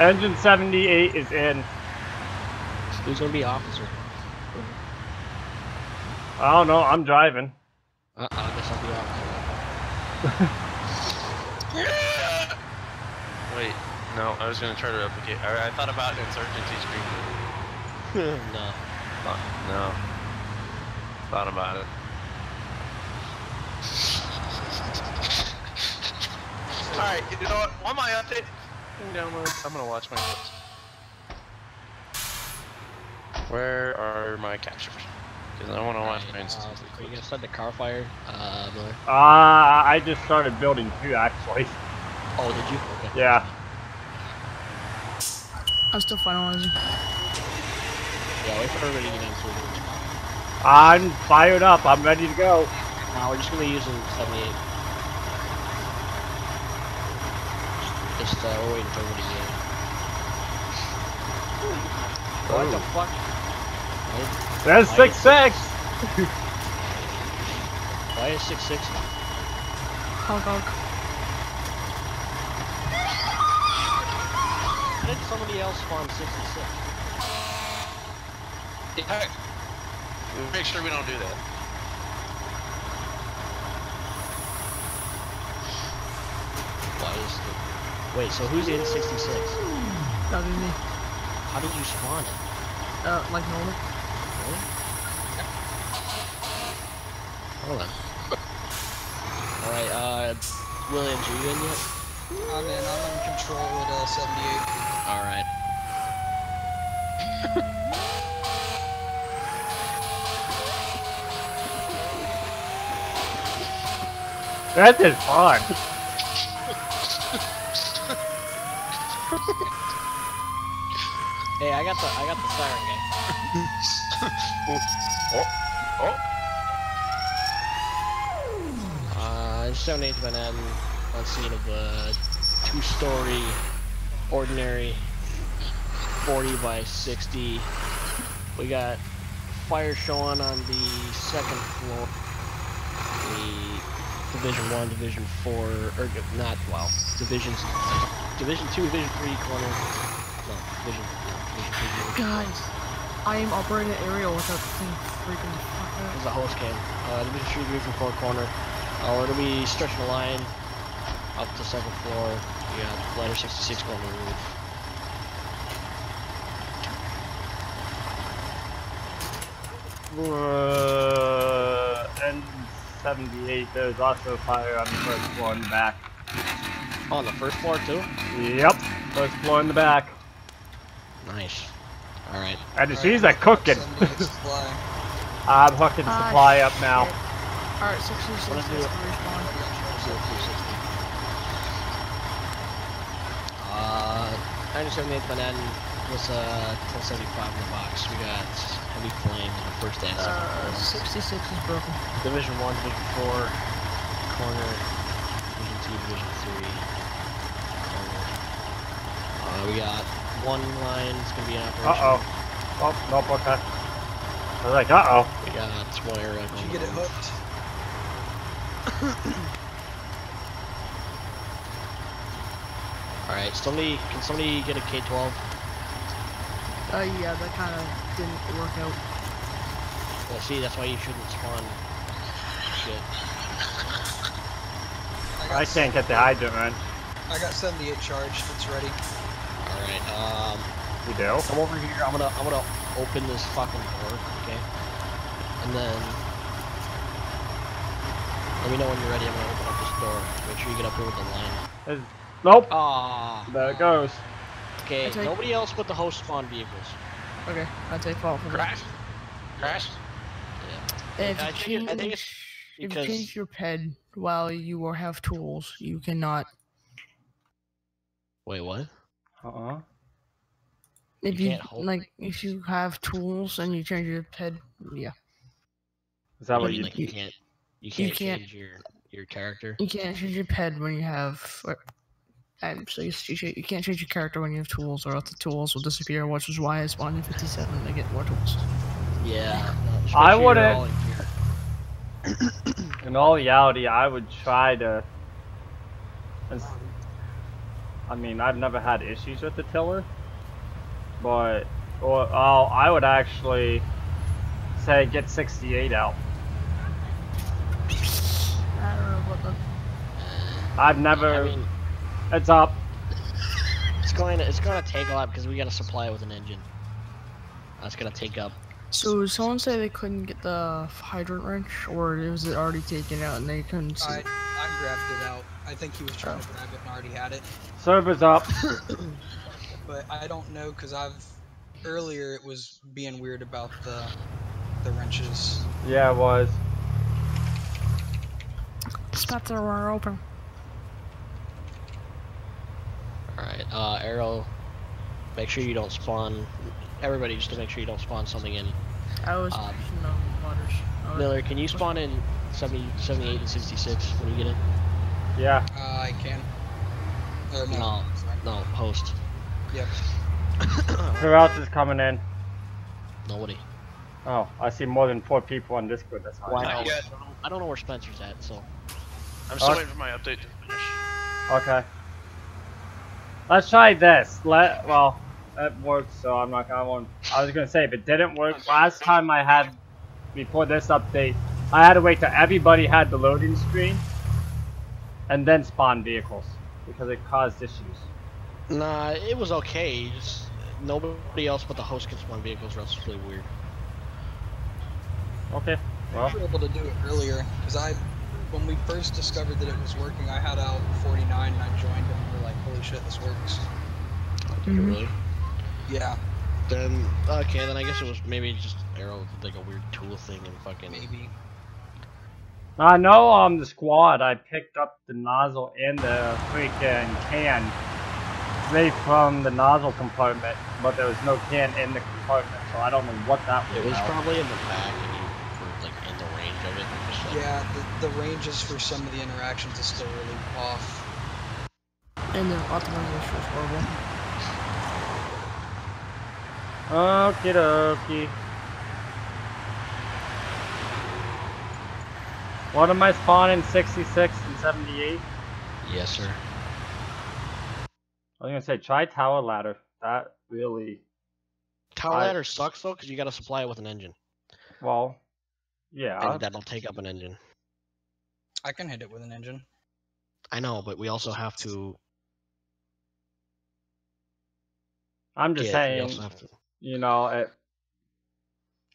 Engine 78 is in. Who's gonna be officer? I don't know. I'm driving. Uh, I guess I'll be officer. <laughs> Wait, no, I was gonna try to replicate. I, I thought about insurgency screen. <laughs> no. Thought, no. Thought about it. Alright, you know what? On my update, download. I'm gonna watch my clips. Where are my captures? Because I want to watch my Uh, instances. are you gonna start the car fire, uh, Miller? Uh, I just started building two actually. Oh, did you? Okay. Yeah. I'm still finalizing. Yeah, wait for everybody to get into it. I'm fired up. I'm ready to go. Now we're just gonna be using 78. Just, uh, we're waiting for everybody to get in. What the fuck? Why- There's why six is- six. <laughs> Why is 6 6? Honk honk. How did somebody else spawn 66? Yeah. Make sure we don't do that. Why is the... Wait, so who's in 66? That'll be me. How did you spawn it? Uh, like normal. Really? Hold on. Alright, uh, Williams, are you in yet? I'm in. I'm in control at uh, 78. Alright. <laughs> That is fun. Hey, I got the, I got the siren guy. <laughs> oh, oh. Uh, 78th Manhattan on scene of a two-story, ordinary, 40 by 60. We got fire showing on the second floor. The Division 1, Division 4, or not, well, Divisions, Division 2, Division 3 corner. No, Division, Division 2, Division Guys, I am operating an aerial without the thing freaking fuck This is out. a host cam. Uh, Division 3, Division 4 corner. Uh, we're gonna be stretching the line up to second floor. We got ladder 66 going to the roof. Uh, and 78. There's also fire on the first floor in the back. On the first floor too? Yep. First floor in the back. Nice. Alright. And she's a cooking. 78 supply. <laughs> I'm hooking Ah, supply up now. Alright, 66 Wanna is the respawn. Uh, 978th Manhattan was uh 1075 in the box. We got heavy flame on the first and Uh, 66 is broken. Division 1, Division 4, corner, Division 2, Division 3, corner. Uh, we got one line, it's gonna be in operation. Uh oh. Oh, nope, okay. I was like, uh oh. We got one area Did you get it hooked? <coughs> Alright, somebody, can somebody get a K-12? Uh, yeah, that kind of didn't work out. Well, see, that's why you shouldn't spawn shit. I I can't get the hydrant run. I got 78 charged. It's ready. Alright, um, You do? come over here, I'm gonna, I'm gonna open this fucking door, okay? And then, let me know when you're ready, I'm gonna open up this door. Make sure you get up here with the line. There's, nope. Ah, There it goes. okay, take- nobody else but the host spawn vehicles. Okay, I take fault for that. Crash. Crash. Yeah. If I you think it- I think it's change, if you because- change your ped while you are- have tools, you cannot. Wait, what? Uh-uh. If You you, hold- like, if you have tools and you change your ped, yeah, Is that I what mean, you like you can't, you you can't, can't- change your your character. you can't change your ped when you have. Or, um, so you, you, you can't change your character when you have tools, or else the tools will disappear. Which is why I spawned in 57 to get more tools. Yeah. no, I wouldn't- all in gear. In all reality, I would try to. As- I mean, I've never had issues with the tiller, but or oh, I would actually say get 68 out. I don't know what the. I've never. I mean, it's up. It's going to it's going to take a lot because we got to supply it with an engine. That's going to take up. So did someone say they couldn't get the hydrant wrench, or was it already taken out and they couldn't see? I, I grabbed it out. I think he was trying to grab it and already had it. Server's up. <coughs> But I don't know because I've earlier it was being weird about the the wrenches. yeah, it was. Spots are open. Alright, uh, Arrow, make sure you don't spawn. Everybody, just to make sure you don't spawn something in. I was Um, pushing the waters. Miller, can you spawn in 70, 78 and 66 when you get in? Yeah. Uh, I can. Or no. No, sorry. no, host. Yep. <coughs> Who else is coming in? Nobody. Oh, I see more than four people on Discord. That's Why high. not? I don't know where Spencer's at, so. I'm still Uh, waiting for my update to finish. Okay. Let's try this. Let well, it worked. So I'm not gonna. Want, I was gonna say if it didn't work last time I had before this update, I had to wait till everybody had the loading screen, and then spawn vehicles because it caused issues. Nah, it was okay. Just nobody else but the host can spawn vehicles, or else it's really weird. Okay. Well, We were able to do it earlier because I, when we first discovered that it was working, I had out 49 and I joined and we were like, holy shit, this works. Oh, did it mm-hmm. really? Yeah, Then okay, then I guess it was maybe just Arrow like a weird tool thing and fucking. maybe. I know um the squad. I picked up the nozzle and the freaking can right from the nozzle compartment, but there was no can in the compartment, so I don't know what that was. It was about. probably in the back, and you were like in the range of it. Like, Yeah, the, the ranges for some of the interactions is still really off. And the optimization was horrible. Okie dokie. What am I spawning? 66 and 78? Yes, sir. I was gonna say try tower ladder. That really Tower I- ladder sucks though, because you got to supply it with an engine, well yeah. and that'll take up an engine. I can hit it with an engine. I know, but we also have to. I'm just get, we saying, to. you know, it,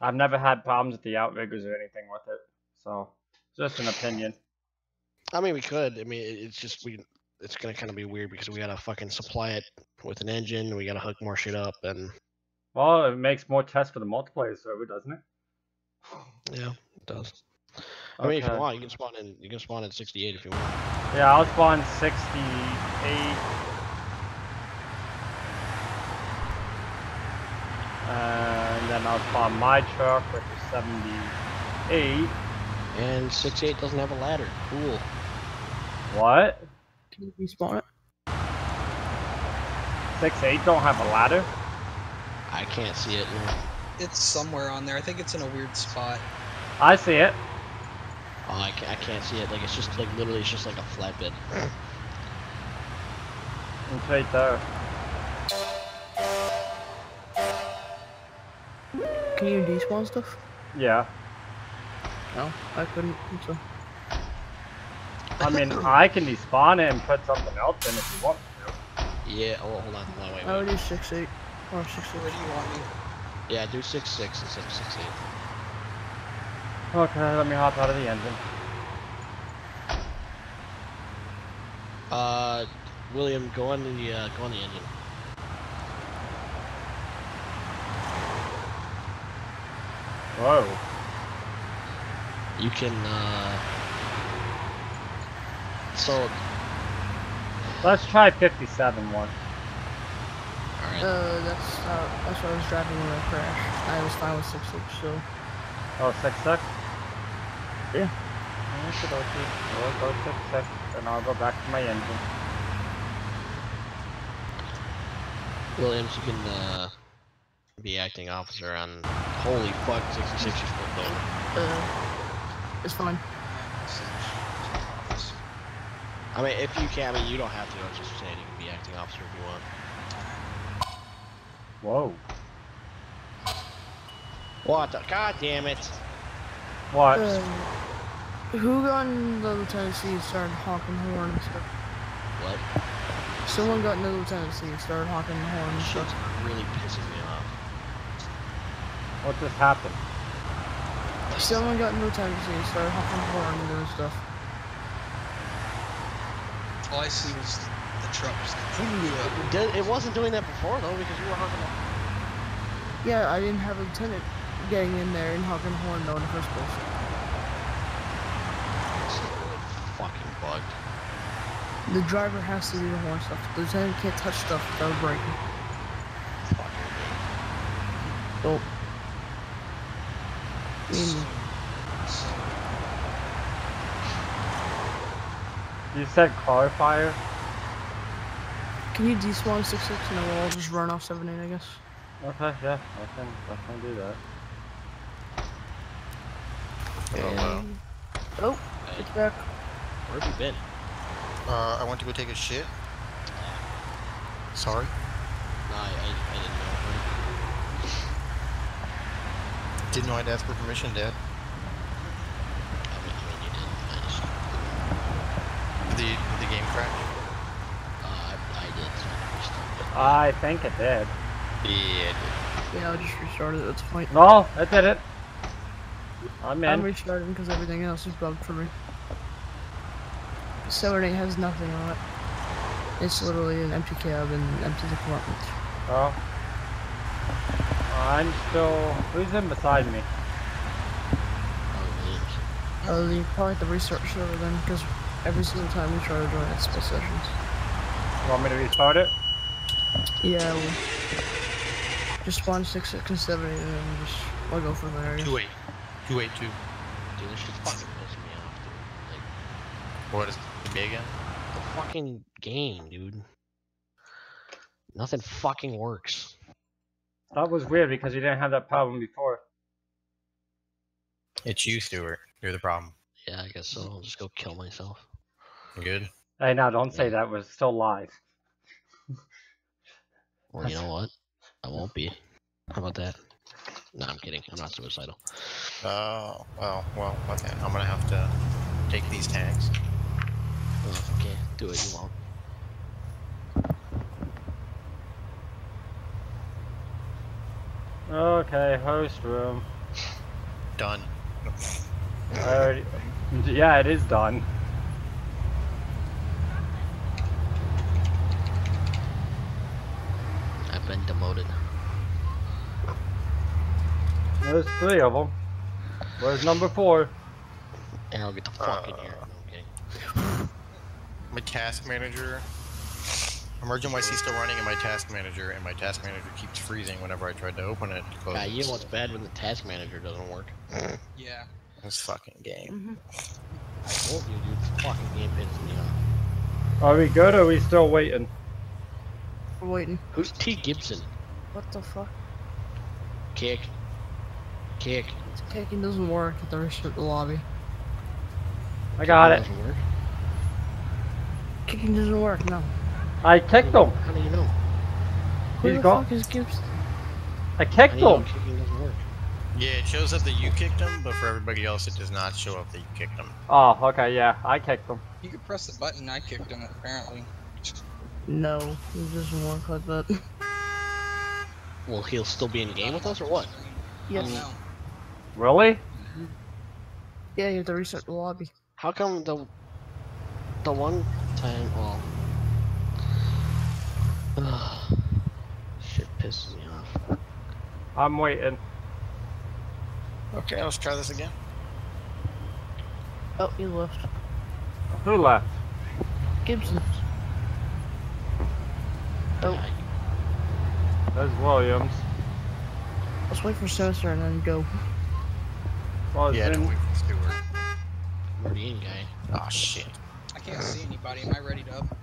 I've never had problems with the outriggers or anything with it, so just an opinion. I mean, we could. I mean, it's just we. It's gonna kind of be weird because we gotta fucking supply it with an engine. We gotta hook more shit up, and Well, it makes more tests for the multiplayer server, doesn't it? yeah, it does. I mean, if you want, you can spawn in. You can spawn in 68 if you want. Yeah, I'll spawn 68. And then I'll spawn my truck, which is 78. And 6-8 doesn't have a ladder. Cool. What? Can you respawn it? 6-8 don't have a ladder? I can't see it. No. It's somewhere on there. I think it's in a weird spot. I see it. Oh, I can't, I can't see it. Like it's just like literally, it's just like a flatbed. <clears throat> It's right there. Can you despawn stuff? Yeah. No, I couldn't. So. I mean, <laughs> I can despawn it and put something else in if you want to. Yeah. Oh, hold on. No, wait, I wait. would do six eight or six Where six. do you want me? Yeah, do six six instead of six eight. Okay, let me hop out of the engine. Uh, William, go on the uh, go on the engine. Whoa. You can. uh... So, Let's try 57 one. all right. Uh, that's uh, that's what I was driving when I crashed. I was fine with six six, so Oh, 66? Yeah. Okay, okay. We'll go 66, and I'll go back to my engine. Williams, you can uh, be acting officer on. Holy fuck, 66 is flipped over. uh, it's fine. I mean, if you can, I mean, you don't have to. I was just saying you can be acting officer if you want. Whoa. What the? God damn it! What? Uh, who got in the Tennessee and started honking horn and stuff? What? Someone got into lieutenancy and started honking the horn and Shit's stuff. really pissing me off. What just happened? Someone got no into lieutenancy and started honking the horn and doing stuff. All I see was the truck just It, it wasn't doing that before though because you were honking. the- Yeah, I didn't have a lieutenant getting in there and honking the horn though in the first place. This fucking bugged. The driver has to do the horn stuff. The lieutenant can't touch stuff without breaking. Fucking Oh. I mean, You said car fire? can you despawn 6-6 and then we'll all just run off 7-8 I guess? Okay, yeah, I can I can do that. Oh, wow. Oh, it's back. Where have you been? Uh, I went to go take a shit. Sorry. No, I, I, I didn't know. Didn't know I'd ask for permission, Dad. I mean, I mean you didn't. I just, The the game crash. uh, I, I did. So I restarted it. I think it did. Yeah. Yeah, I just restarted it, that's fine. No, it did it. I'm in. I'm restarting because everything else is bugged for me. 7-8 has nothing on it. It's literally an empty cab and empty compartments. Oh. I'm still. Who's in beside me? Oh, Uh, you probably have to restart server then, because every single time we try to join it, split sessions. You want me to restart it? Yeah, we'll just spawn 6, 6, and 7, and then just, we'll go from there. I guess. Two eight. Two eight two. Dude, this shit's fucking pissing me off, dude. Like, What is it be again? the fucking game, dude. Nothing fucking works. That was weird because you didn't have that problem before. It's you, Stuart. You're the problem. Yeah, I guess so. I'll just go kill myself. Good? Hey, now don't say that. We're still live. <laughs> Or you know what? I won't be. How about that? No, I'm kidding. I'm not suicidal. Oh, well, well, okay. I'm gonna have to take these tags. Oh, okay, do what You won't. Okay, host room. Done. I already. Yeah, it is done. I've been demoted. There's three of them. Where's number four? And I'll get the fuck in here. Uh, okay. My task manager. EmergeNYC still running in my task manager, and my task manager keeps freezing whenever I tried to open it. Close Yeah, you know what's bad when the task manager doesn't work? Yeah. This fucking game. Mm-hmm. I told you, dude. This fucking game pisses me off. Are we good or are we still waiting? We're waiting. Who's T. Gibson? What the fuck? Kick. Kick. Kicking doesn't work at the rest of the lobby. I got it. Doesn't work. Kicking doesn't work, no. I kicked him. How do you know? Who He's the gone. fuck is Gibson? I kicked do you know him. kicking doesn't work? Yeah, it shows up that you kicked him, but for everybody else, it does not show up that you kicked him. Oh, okay, yeah, I kicked him. You could press the button. I kicked him apparently. No, it doesn't work like that. Well, he'll still be in game with us or what? Yes. No. Really? Yeah, you have to restart the lobby. How come the the one time? Well, <sighs> shit pisses me off. I'm waiting. Okay, let's try this again. Oh, he left. Who left? Gibson. Oh, That's Williams. let's wait for Sinister and then go. Well, Yeah, it's don't wait for Stuart. already in guy. Oh shit. I can't see anybody. Am I ready to up?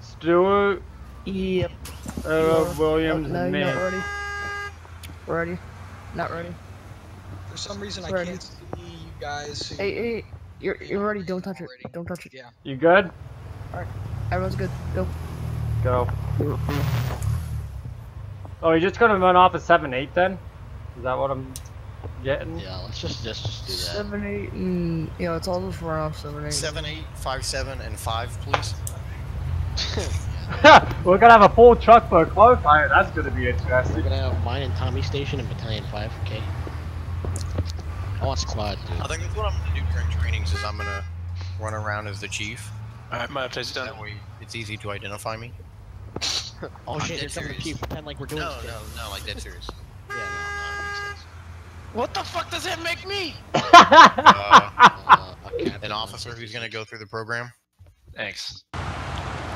Stewart, Yep. uh, Williams, no, and you're me. not ready. Ready? Not ready. For some reason, I can't see you guys. Who Hey, hey, you're you're ready. Don't touch it. Don't touch it. Yeah. You good? All right. Everyone's good. Go. Go. Oh, you're just gonna run off a 7-8 then? Is that what I'm getting? Yeah, let's just just just do that. Seven, eight, and yeah, it's all just run off seven, eight. Seven, eight, five, seven, and five, please. <laughs> <laughs> We're gonna have a full truck for a qualifier. That's gonna be interesting. We're interesting. gonna have mine and Tommy Station in Battalion 5, okay? I want squad, dude. I think that's what I'm gonna do during trainings is I'm gonna run around as the chief. Alright, my update's done. That way it's easy to identify me. <laughs> Oh I'm shit, dead there's someone chief. Pretend like we're doing No, shit. no, no, like dead serious. <laughs> Yeah, no, no, that makes sense. What the fuck does that make me? Uh, Uh, a an officer who's gonna go through the program. Thanks.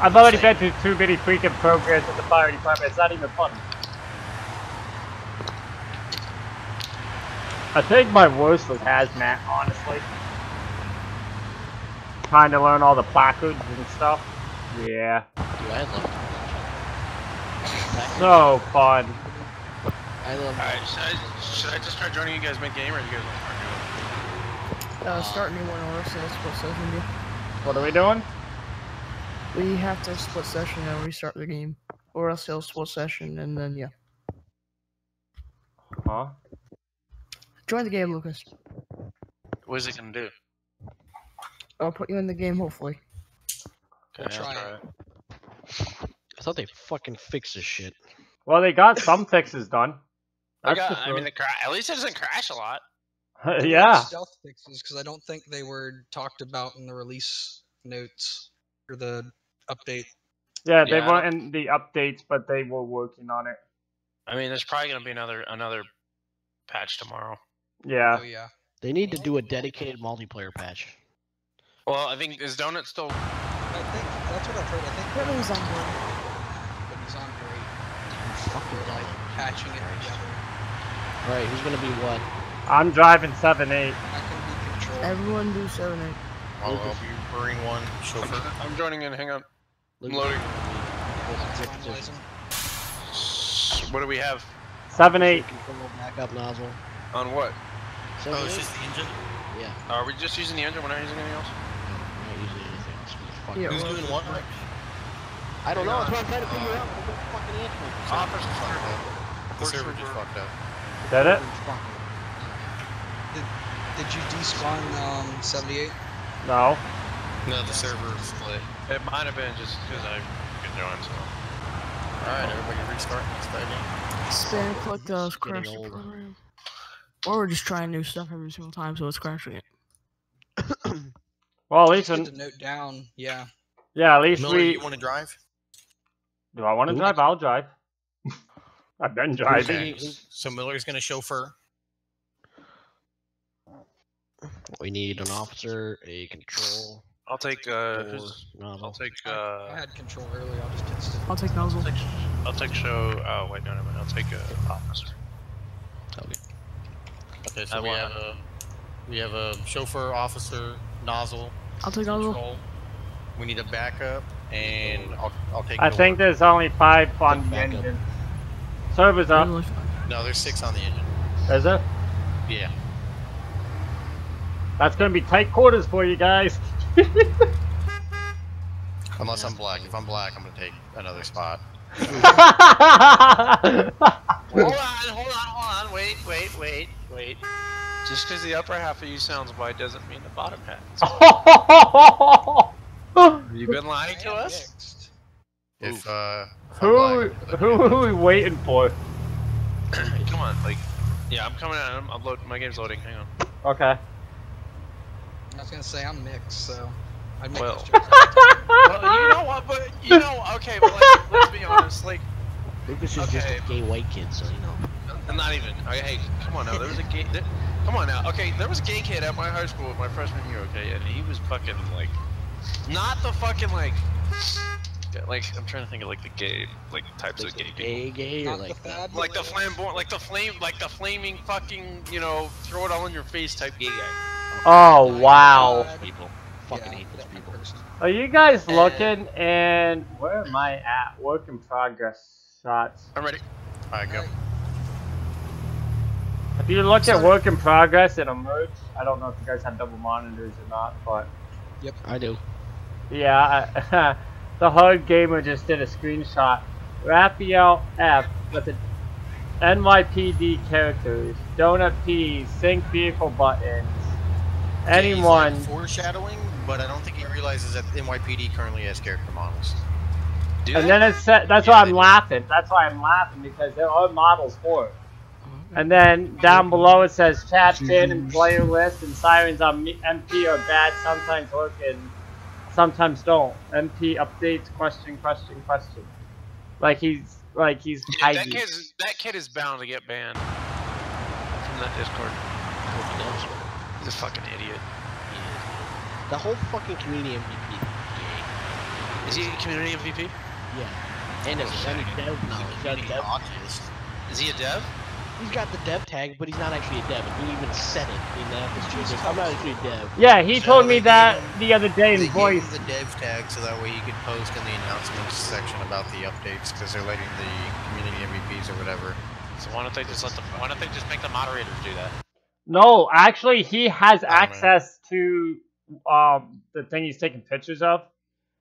I've already been through too many freaking programs at the fire department. It's not even funny. I think my worst was hazmat, honestly. Trying to learn all the placards and stuff. Yeah. Dude, I love. So fun. I love Alright, should I, should I just start joining you guys mid-game, or you guys want to start Uh, start new one or else split session. Dude. What are we doing? We have to split session and restart the game, or else they'll split session and then yeah. Huh? Join the game, Lucas. What is it gonna do? I'll put you in the game hopefully. Okay, I'll try try it. it. I thought they fucking fixed this shit. Well, they got some fixes done. I got. I mean, the cra- at least it doesn't crash a lot. <laughs> yeah. Stealth fixes because I don't think they were talked about in the release notes or the update. Yeah, they Yeah, I weren't in the updates, but they were working on it. I mean, there's probably gonna be another another patch tomorrow. Yeah. Oh yeah. They need to do a dedicated multiplayer patch. Well, I think is Donut still. I think that's what I've heard. I think Apparently he's on board. but he's on break. Fucking They're like dumb. patching it together. Alright, who's gonna be what? I'm driving 7 8. I can be controlled. Everyone do seven eight. I'll, I'll be Marine One chauffeur. <laughs> I'm joining in. Hang on. Luke, loading. what's your Finalize position? them. What do we have 7 8. Backup nozzle. on what? Seven, Oh, it's eight? just the engine. Yeah, Are we just using the engine? We're not using anything else. no, we're not using anything else. Fuck? Yeah, Who's doing what? I don't know. That's what I'm trying to figure out. What the fucking answer? Officer. The server just fucked up. Did it? Did you despawn um 78? No. No, the server split. It might have been just because I could join. So. Alright, everybody restart. Let's start again. Spam click does It's crash the program. Or we're just trying new stuff every single time, so it's crashing it. <coughs> Well, at least, good in, to note down. Yeah. yeah, at least Miller, we. you want to drive? Do I want to drive? I'll drive. <laughs> I've been driving. Okay. Okay. So Miller's gonna chauffeur. We need an officer, a control, I'll take. Uh, who's, I'll nozzle. take. I, I Uh, had control earlier. I'll just hit stick. I'll take nozzle. I'll take, I'll take show. Oh wait, no, no, no. I'll take uh, officer. Okay. Okay, so I we want- have a we have a chauffeur, officer, nozzle, I'll take nozzle. control. We need a backup, and I'll I'll take. I door. think there's only five on the Backup. engine. Server's up. No, there's six on the engine. Is it? Yeah. That's gonna be tight quarters for you guys. Unless I'm black. If I'm black, I'm gonna take another spot. <laughs> Hold on, hold on, hold on. Wait, wait, wait, wait. Just because the upper half of you sounds white doesn't mean the bottom half. Have <laughs> you been lying to us? If uh, if I'm who, black, who are we waiting for? <clears throat> Come on, like. Yeah, I'm coming out. I'm, I'm load, my game's loading. Hang on. Okay. I was gonna say I'm mixed, so I'd make Well. those jokes. all the time. <laughs> well, you know what? But you know, okay. But like, let's be honest. Like, Lucas is just a gay white kid, so you know. I'm not even. Okay, hey, come on now. There was a gay. There, come on now. Okay, there was a gay kid at my high school my freshman year. Okay, and he was fucking like, not the fucking like, like I'm trying to think of like the gay like types of gay people. Gay, gay, or Not the like. Like the but flamboyant, like the flame, like the flaming fucking, you know, throw it all in your face type gay guy. Oh wow. People. Fucking yeah, hate those people. Are you guys looking? And where am I at? Work in progress shots. I'm ready. Alright, go. If you look at work in progress in Emerge, I don't know if you guys have double monitors or not, but Yep, I do. yeah, I, <laughs> the hard gamer just did a screenshot. Raphael F with the NYPD characters, Donut P, sync vehicle buttons. Yeah, he's, like, Anyone? foreshadowing, but I don't think he realizes that NYPD currently has character models. Do and they? then it said that's why I'm laughing. That's why I'm laughing because there are models for it. Uh-huh. And then down below it says chat in and player list and sirens on MP are bad, sometimes work and sometimes don't. MP updates question question question. Like he's like he's Yeah, that kid is that kid is bound to get banned from that Discord. I hope he does. He's a fucking idiot. The whole fucking community MVP. Is he a community MVP? Yeah. And it's and a oh, dev now. He's got a dev. Is he a dev? He's got the dev tag, but he's not actually a dev. And he even said it in the episode. He's I'm not actually a dev. Yeah, he So told me that gave the other day They in gave voice. him the dev tag so that way he could post in the announcements section about the updates because they're letting the community MVPs or whatever. So why don't they just let the why don't they just make the moderators do that? No, actually, he has Oh, man. access to um the thing he's taking pictures of.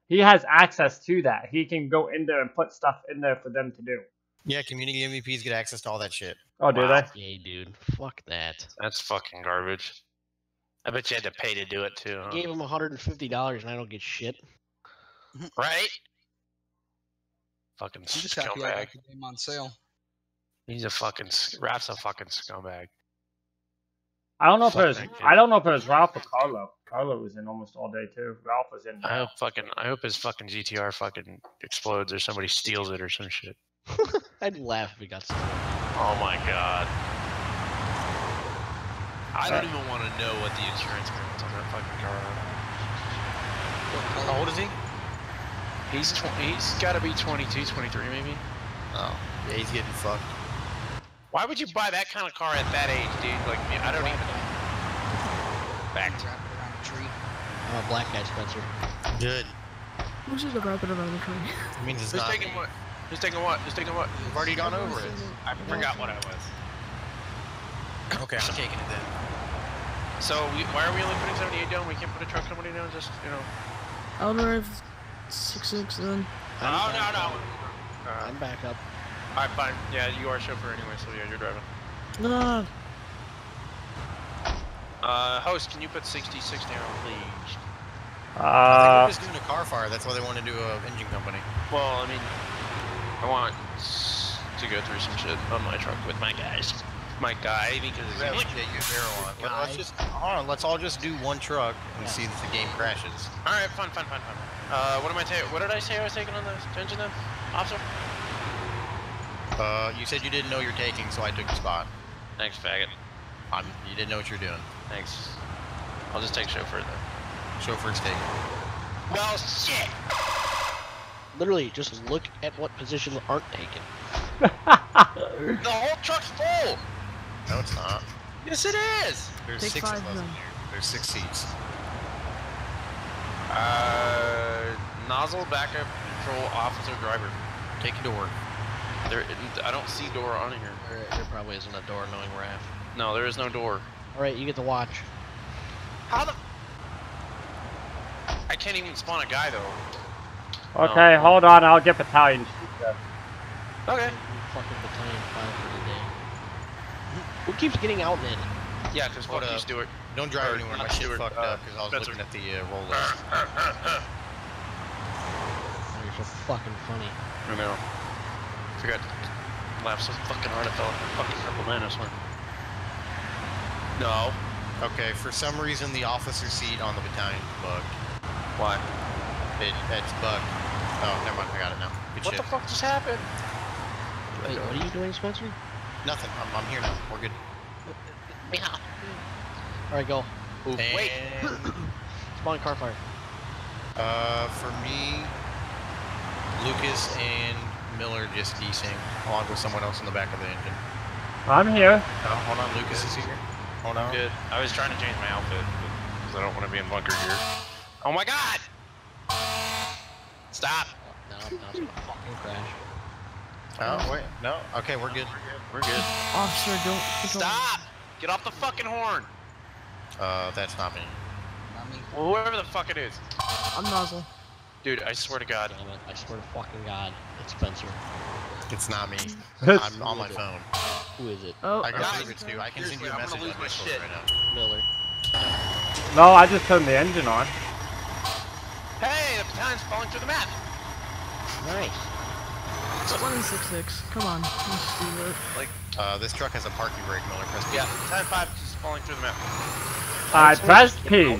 He has access to that. He can go in there and put stuff in there for them to do. Yeah, community MVPs get access to all that shit. Oh, do Wow. they? Yay, dude. Fuck that. That's fucking garbage. I bet you had to pay to do it too, huh? I gave him $150 and I don't get shit. <laughs> right? Fucking I'm just happy I scumbag. got the game on sale. He's a fucking s- Raph's a fucking scumbag. I don't know if it was. I don't know if it was Ralph or Carlo. Carlo was in almost all day too. Ralph was in. I hope fucking I hope his fucking GTR fucking explodes or somebody steals it or some shit. <laughs> I'd laugh if he got stolen. Oh my god. I don't even want to know what the insurance payments on that fucking car are. How old is he? He's tw- he's got to be 22, 23 maybe. Oh, yeah, he's getting fucked. Why would you buy that kind of car at that age, dude? Like I don't even. Back to Wrap it around a tree. I'm a black guy, Spencer. Good. Who's just a rapid around the tree? It means it's Who's not. taking what? Who's taking what? Who's taking what? We've already gone over it. I forgot what I was. Okay, I'm taking it then. So we, why are we only putting 78 down? We can't put a truck company down. Just you know. I'll drive six six then. Oh no no. Uh, I'm back up. Alright, fine. Yeah, you are chauffeur anyway, so yeah, you're driving. No, no, no. Uh, host, can you put 66 down, please? Uh, I think we're just doing a car fire. That's why they want to do a engine company. Well, I mean, I want to go through some shit on my truck with my guys. My guy, because he's Yeah, like, use barrel on. Let- Let's just hold on. Let's all just do one truck and see if the game crashes. all right, fine, fine, fine, fine. Uh, what am I ta- What did I say I was taking on the engine then, officer? Uh, you said you didn't know you're taking, so I took the spot. Thanks, faggot. I'm, you didn't know what you're doing. Thanks. I'll just take chauffeur then. Chauffeur's taking. Well, shit. Literally, just look at what positions aren't taken. The whole truck's full. No, it's not. Yes, it is. There's Take six of us in then. here. There's six seats. Uh, nozzle backup control officer driver. Take a door. There, I don't see door on here. There, there probably isn't a door knowing Raph. No, there is no door. Alright, you get to watch. How the? I can't even spawn a guy though. okay, hold on. I'll get battalion chief. Okay. You fucking battalion five for the day. Who keeps getting out in? Yeah, because Hold fuck you. Stuart. Don't drive Or anywhere. not My shit Stuart, fucked uh, up because I was Spencer. looking at the uh, roll list. Oh, you're so fucking funny. I know. Forgot to laugh so fucking hard I fell off my fucking purple man, I swear. No. Okay, for some reason the officer seat on the battalion bugged. Why? It, it's bugged. Oh, never mind. I got it now. Good What shit. the fuck just happened? Wait, what are you doing, Spencer? Nothing. I'm, I'm here now. We're good. Alright, go. And, Wait. <coughs> Spawn car fire. Uh, for me, Lucas and Miller just desync, along with someone else in the back of the engine. I'm here. Oh, hold on, Lucas is here. Hold on. Good. I was trying to change my outfit because I don't want to be in bunker gear. Oh my god! Stop! No, no, it's gonna fucking crash. Oh, wait. No. Okay, we're good. We're good. Officer, don't. Stop! Get off the fucking horn! Uh, that's not me. Not me. Well, whoever the fuck it is. I'm nozzle. Dude, I swear to God. Damn it, I swear to fucking God, it's Spencer. It's not me. <laughs> I'm on my phone. Who is it? Oh, I got Guys, prove it to you. I can send seriously, you a I'm message gonna on lose my Discord shit. right now. Miller. No, I just turned the engine on. Hey, the battalion's falling through the map! Nice. One and six six. Come on, let's do it. Like, Uh, this truck has a parking brake, Miller. Press P. yeah, time five is just falling through the map. I pressed P.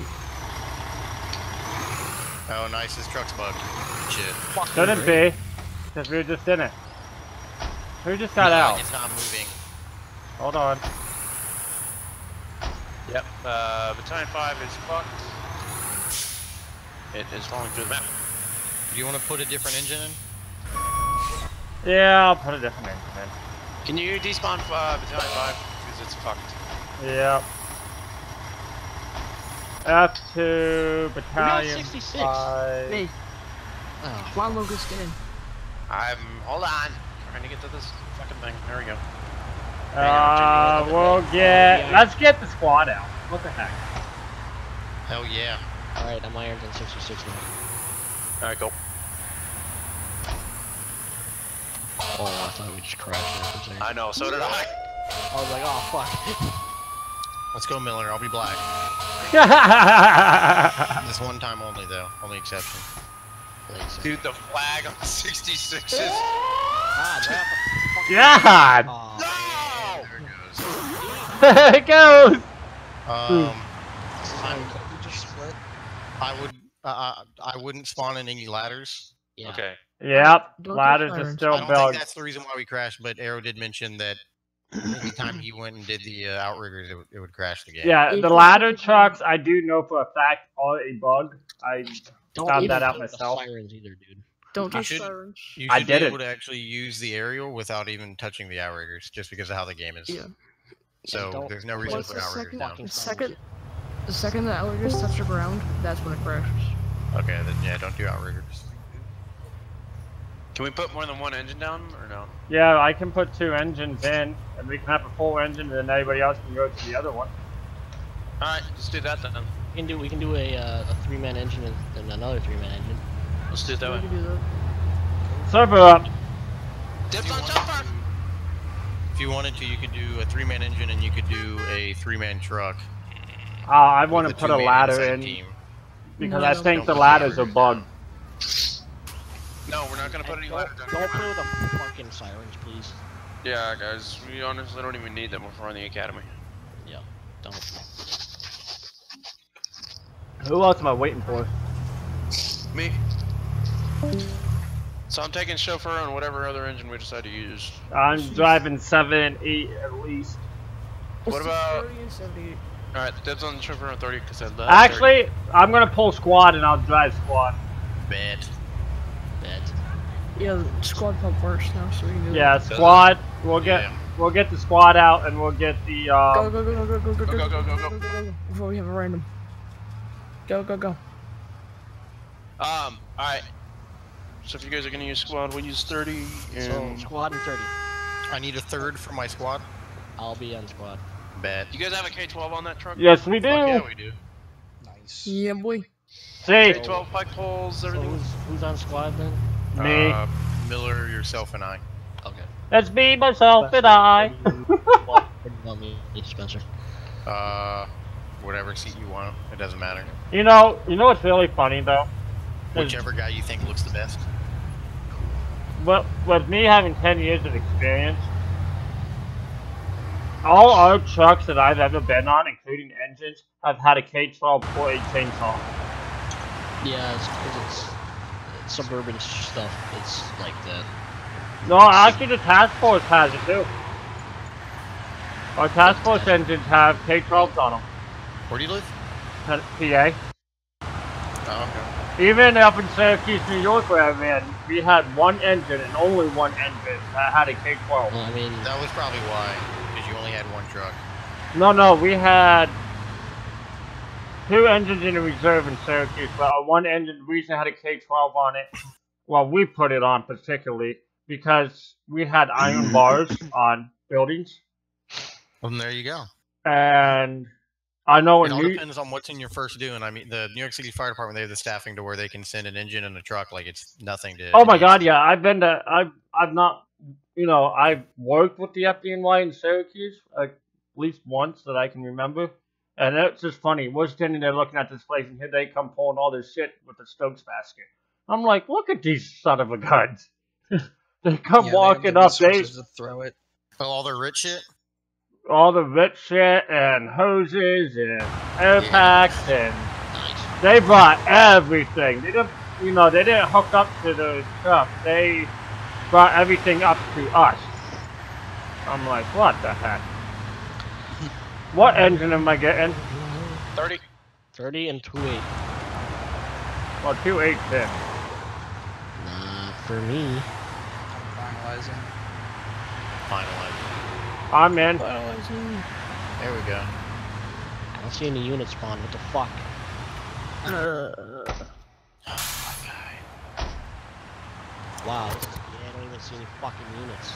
Oh, nice. This truck's bugged. Shit. Shouldn't be. Because we were just in it. Who just got No, out? It's not moving. Hold on. Yep. Uh, battalion five is fucked. It is falling through the map. Do you want to put a different engine in? Yeah, I'll put a different engine in. Can you despawn uh, battalion five because it's fucked? in. Yep. F2 battalion 66. five. Hey, Oh, come on, Lucas, get in. I'm hold on. Trying to get to this fucking thing. There we go. Uh, we'll get. Let's get the squad out. What the heck? Hell yeah. Alright, I'm irons on 66 now. Alright, go. Oh, I thought we just crashed there for a second. I know. So did I. I was like, oh fuck. <laughs> Let's go, Miller. I'll be black. <laughs> This one time only, though. Only exception. Dude, the flag on 66 is. <laughs> God, that God! Oh, No! There it goes! <laughs> it goes. Um, We just split. I would. Uh, uh, I wouldn't spawn in any ladders. yeah. Okay. Yep, Don't ladders are sirens. still I don't think that's the reason why we crashed, but Arrow did mention that anytime he went and did the uh, outriggers, it would, it would crash the game. Yeah, the ladder trucks, I do know for a fact are a bug. I Don't Found even that out do the myself. sirens either, dude. Don't You do should- sirens. You I should did be it. able to actually use the aerial without even touching the outriggers, just because of how the game is. Yeah. So there's no reason What's to put outriggers second? down. Second, the second the outriggers touch the ground, that's when it crashes. Okay, then yeah, don't do outriggers. Can we put more than one engine down or no? yeah, I can put two engines in, and we can have a full engine, and then anybody else can go to the other one. Alright, let's do that then. We can do we can do a uh, a three man engine and, and another three man engine. Let's do it that We way. can do that. Server up. Dips If you on wanted jumper! to- If you wanted to, you could do a three-man engine and you could do a three-man truck. Uh, I want to put a ladder in Team. because No, I think the ladders are outriggers bugged. No, we're not gonna put any Don't, ladder down. don't play with the fucking sirens, please. Yeah, guys, we honestly don't even need them if we're on the academy. Yeah, don't. Who else am I waiting for? Me. So I'm taking chauffeur on whatever other engine we decide to use. I'm driving seven, eight at least. What about? 30 and 78. Alright, dibs on chauffeur on 30 because I love 30. Actually, I'm gonna pull squad and I'll drive squad. Bet. Bet. Yeah, the squad pump first now, so we can do Yeah, that. squad. We'll get Yeah. we'll get the squad out and we'll get the Uh... Go, um, go, go, go, go, go, go, Go, go, go, go, go. go, Before we have a random. Go, go, go. Um, alright. So if you guys are gonna use squad, we'll use 30 So and... squad and thirty. I need a third for my squad. I'll be on squad. Bet. You guys have a K-12 on that truck? Yes, we do. Fuck yeah, we do. Nice. Yeah, boy. See, K-12 pike poles, So everything. who's, who's on squad then? Me. Uh, Miller, yourself, and I. Okay. That's me, myself, and I. What do you want me, Spencer? Uh, whatever seat you want. It doesn't matter. you know, you know what's really funny though? Whichever guy you think looks the best. Well, with me having 10 years of experience, all our trucks that I've ever been on, including engines, have had a K12 or a chainsaw. Yeah, it's 'cause it's, it's suburban stuff. It's like that. No, actually the task force has it too. Our task force engines have K12s on them. Where do you live? Uh, PA. Oh, Even up in Syracuse, New York, where I'm in, we had one engine and only one engine that had a K12. Well, I mean. That was probably why, because you only had one truck. No, no, we had two engines in reserve in Syracuse, but one engine recently had a K12 on it. Well, we put it on particularly because we had iron <laughs> bars on buildings, Well, then there you go. and I know It all New depends on what's in your first doing. I mean, the New York City Fire Department, they have the staffing to where they can send an engine and a truck like it's nothing to. Oh my God, yeah, I've been to I've I've not you know I've worked with the FDNY in Syracuse at least once that I can remember, and it's just funny. We're standing there looking at this place, and here they come pulling all this shit with the Stokes basket. I'm like, look at these son of a guns. <laughs> they come Yeah, they walking the up, they to throw it. Oh, all the rich shit. all the rich shit and hoses and air packs and they brought everything. They didn't, you know, they didn't hook up to the truck. They brought everything up to us. I'm like, what the heck? What engine am I getting? 30. 30 and 2 8. Well, two eight ten. Nah, for me. I'm Finalizing. Finalizing. I'm in. Finalizing. There we go. I don't see any units spawn. What the fuck? Uh, <sighs> wow. This is, yeah, I don't even see any fucking units.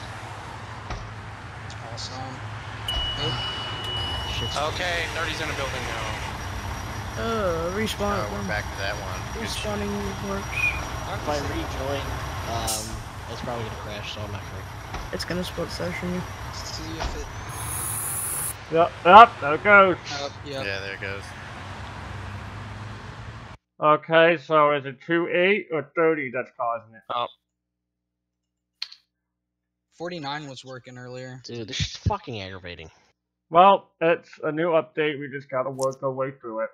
Awesome. <sighs> Shit's Okay, 30's in a building now. Uh, respawn. Oh, we're back to that one. Good shit. Respawning works. If I rejoin, um, it's probably gonna crash, so I'm not gonna. It's gonna split session you. See if it. Yep, yep, there it goes. Uh, yeah. Yeah, there it goes. Okay, so is it two eight or thirty that's causing it? Oh, 49 was working earlier. Dude, this is fucking aggravating. Well, it's a new update. We just gotta work our way through it.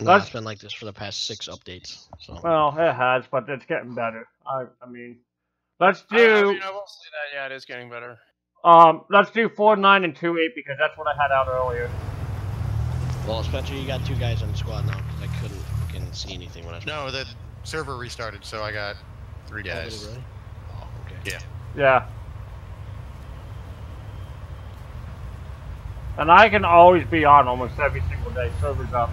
No, That's- it's been like this for the past six updates. So Well, it has, but it's getting better. I, I mean, let's do. you know, we'll see that. Yeah, it is getting better. Um, let's do four nine and two eight because that's what I had out earlier. Well, Spencer, you got two guys on the squad now because I couldn't fucking see anything when I. No, the server restarted, so I got three did it guys. really? Oh, okay. Yeah. Yeah. And I can always be on almost every single day. Server's up.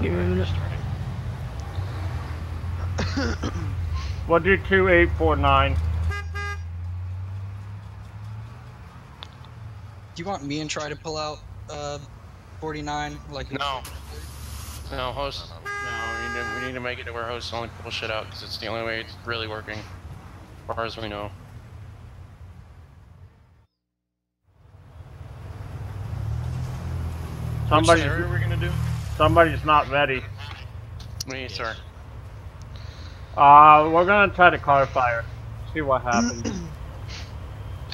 Give me a minute. <coughs> We'll do two eight four nine. Do you want me and try to pull out uh 49? Like No. No, host. No, we need, to, we need to make it to where hosts only pull shit out because it's the only way it's really working, as far as we know. Somebody's Which area are we gonna do? somebody's not ready. Me, sir. Uh, we're gonna try to car fire. See what happens. <clears throat>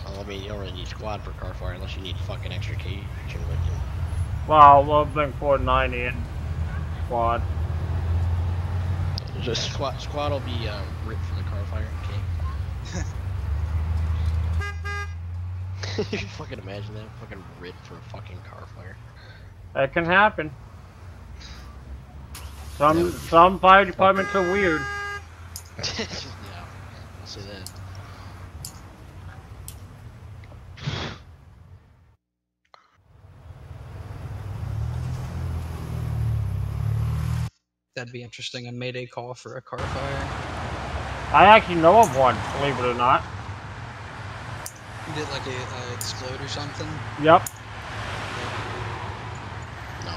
Well, I mean, you don't really need squad for car fire unless you need fucking extra cage with you. well, we'll bring four nine in squad. Just squad, squad will be uh, ripped for the car fire. Okay. <laughs> <laughs> you can fucking imagine that fucking ripped for a fucking car fire. That can happen. Some some fire departments are weird. yeah, I'll say that. That'd be interesting. A mayday call for a car fire. I actually know of one, believe it or not. Did like a, a explode or something? Yep. No.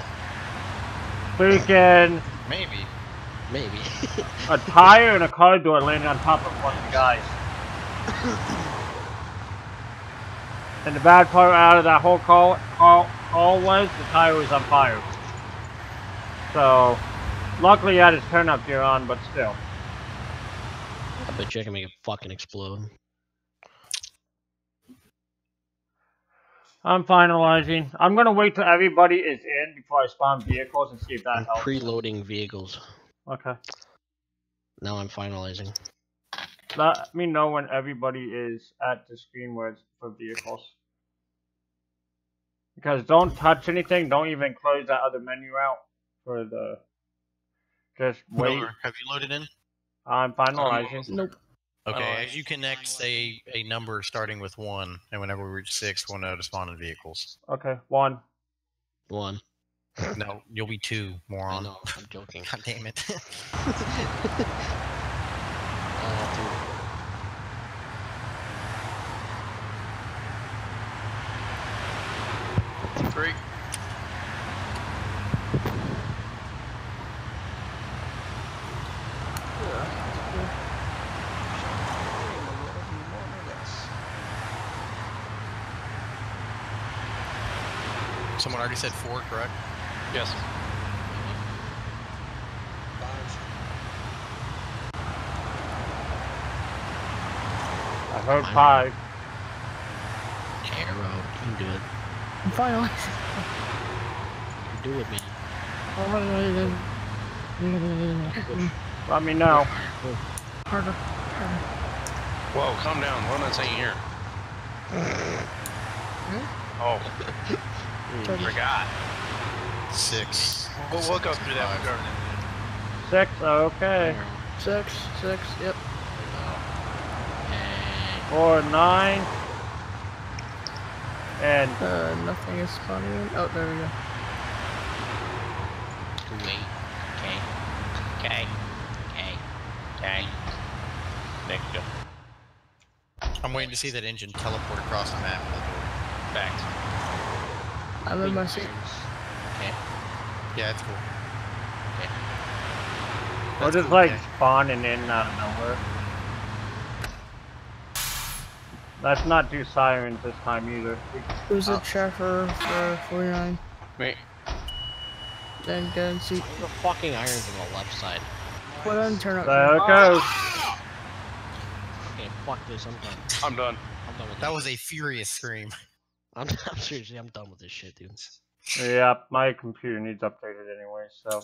Freaking Maybe. Maybe. a tire and a car door landed on top of one of the guys. <coughs> And the bad part out of that whole call, call, call was the tire was on fire. So, luckily he had his turnout gear on, but still. I bet you I can make it fucking explode. I'm finalizing. I'm gonna wait till everybody is in before I spawn vehicles and see if that I'm helps. preloading vehicles. Okay. Now I'm finalizing. Let me know when everybody is at the screen where it's for vehicles. Because don't touch anything, don't even close that other menu out for the. Just wait. Miller, have you loaded in? I'm oh, finalizing. Nope. Okay, Oh, as you connect, say a number starting with one, and whenever we reach six, we'll know to spawn in vehicles. Okay, one. One. No, you'll be two, I moron. know, I'm joking. <laughs> God damn it. <laughs> already said four, correct? Yes. I heard I'm five. Arrow, you can do it. I'm fine. you <laughs> do it, man. Let me know. Harder. Harder. Whoa, calm down. What am I saying here? Hmm? Oh. <laughs> forgot. Six. We'll, we'll go through that. Five. We'll go through Six, okay. Six, six, yep. Four, nine. And Uh, nothing is spawning. Oh, there we go. Two eight. Okay. Okay. Okay. Okay. Next go. I'm waiting to see that engine teleport across the map. Fact. I'm in my seat. Okay. Yeah, it's cool. we're That's just cool, like okay. spawning in out of nowhere. Let's not do sirens this time either. Who's Oh. a chaffer for 49? Wait. Then get in seat. The fucking irons on the left side. Put on turnout. There it goes. Okay, fuck this. I'm done. I'm done. I'm done with That this. was a furious scream. I'm, <laughs> I'm seriously, I'm done with this shit, dude. Yeah, my computer needs updated anyway, so.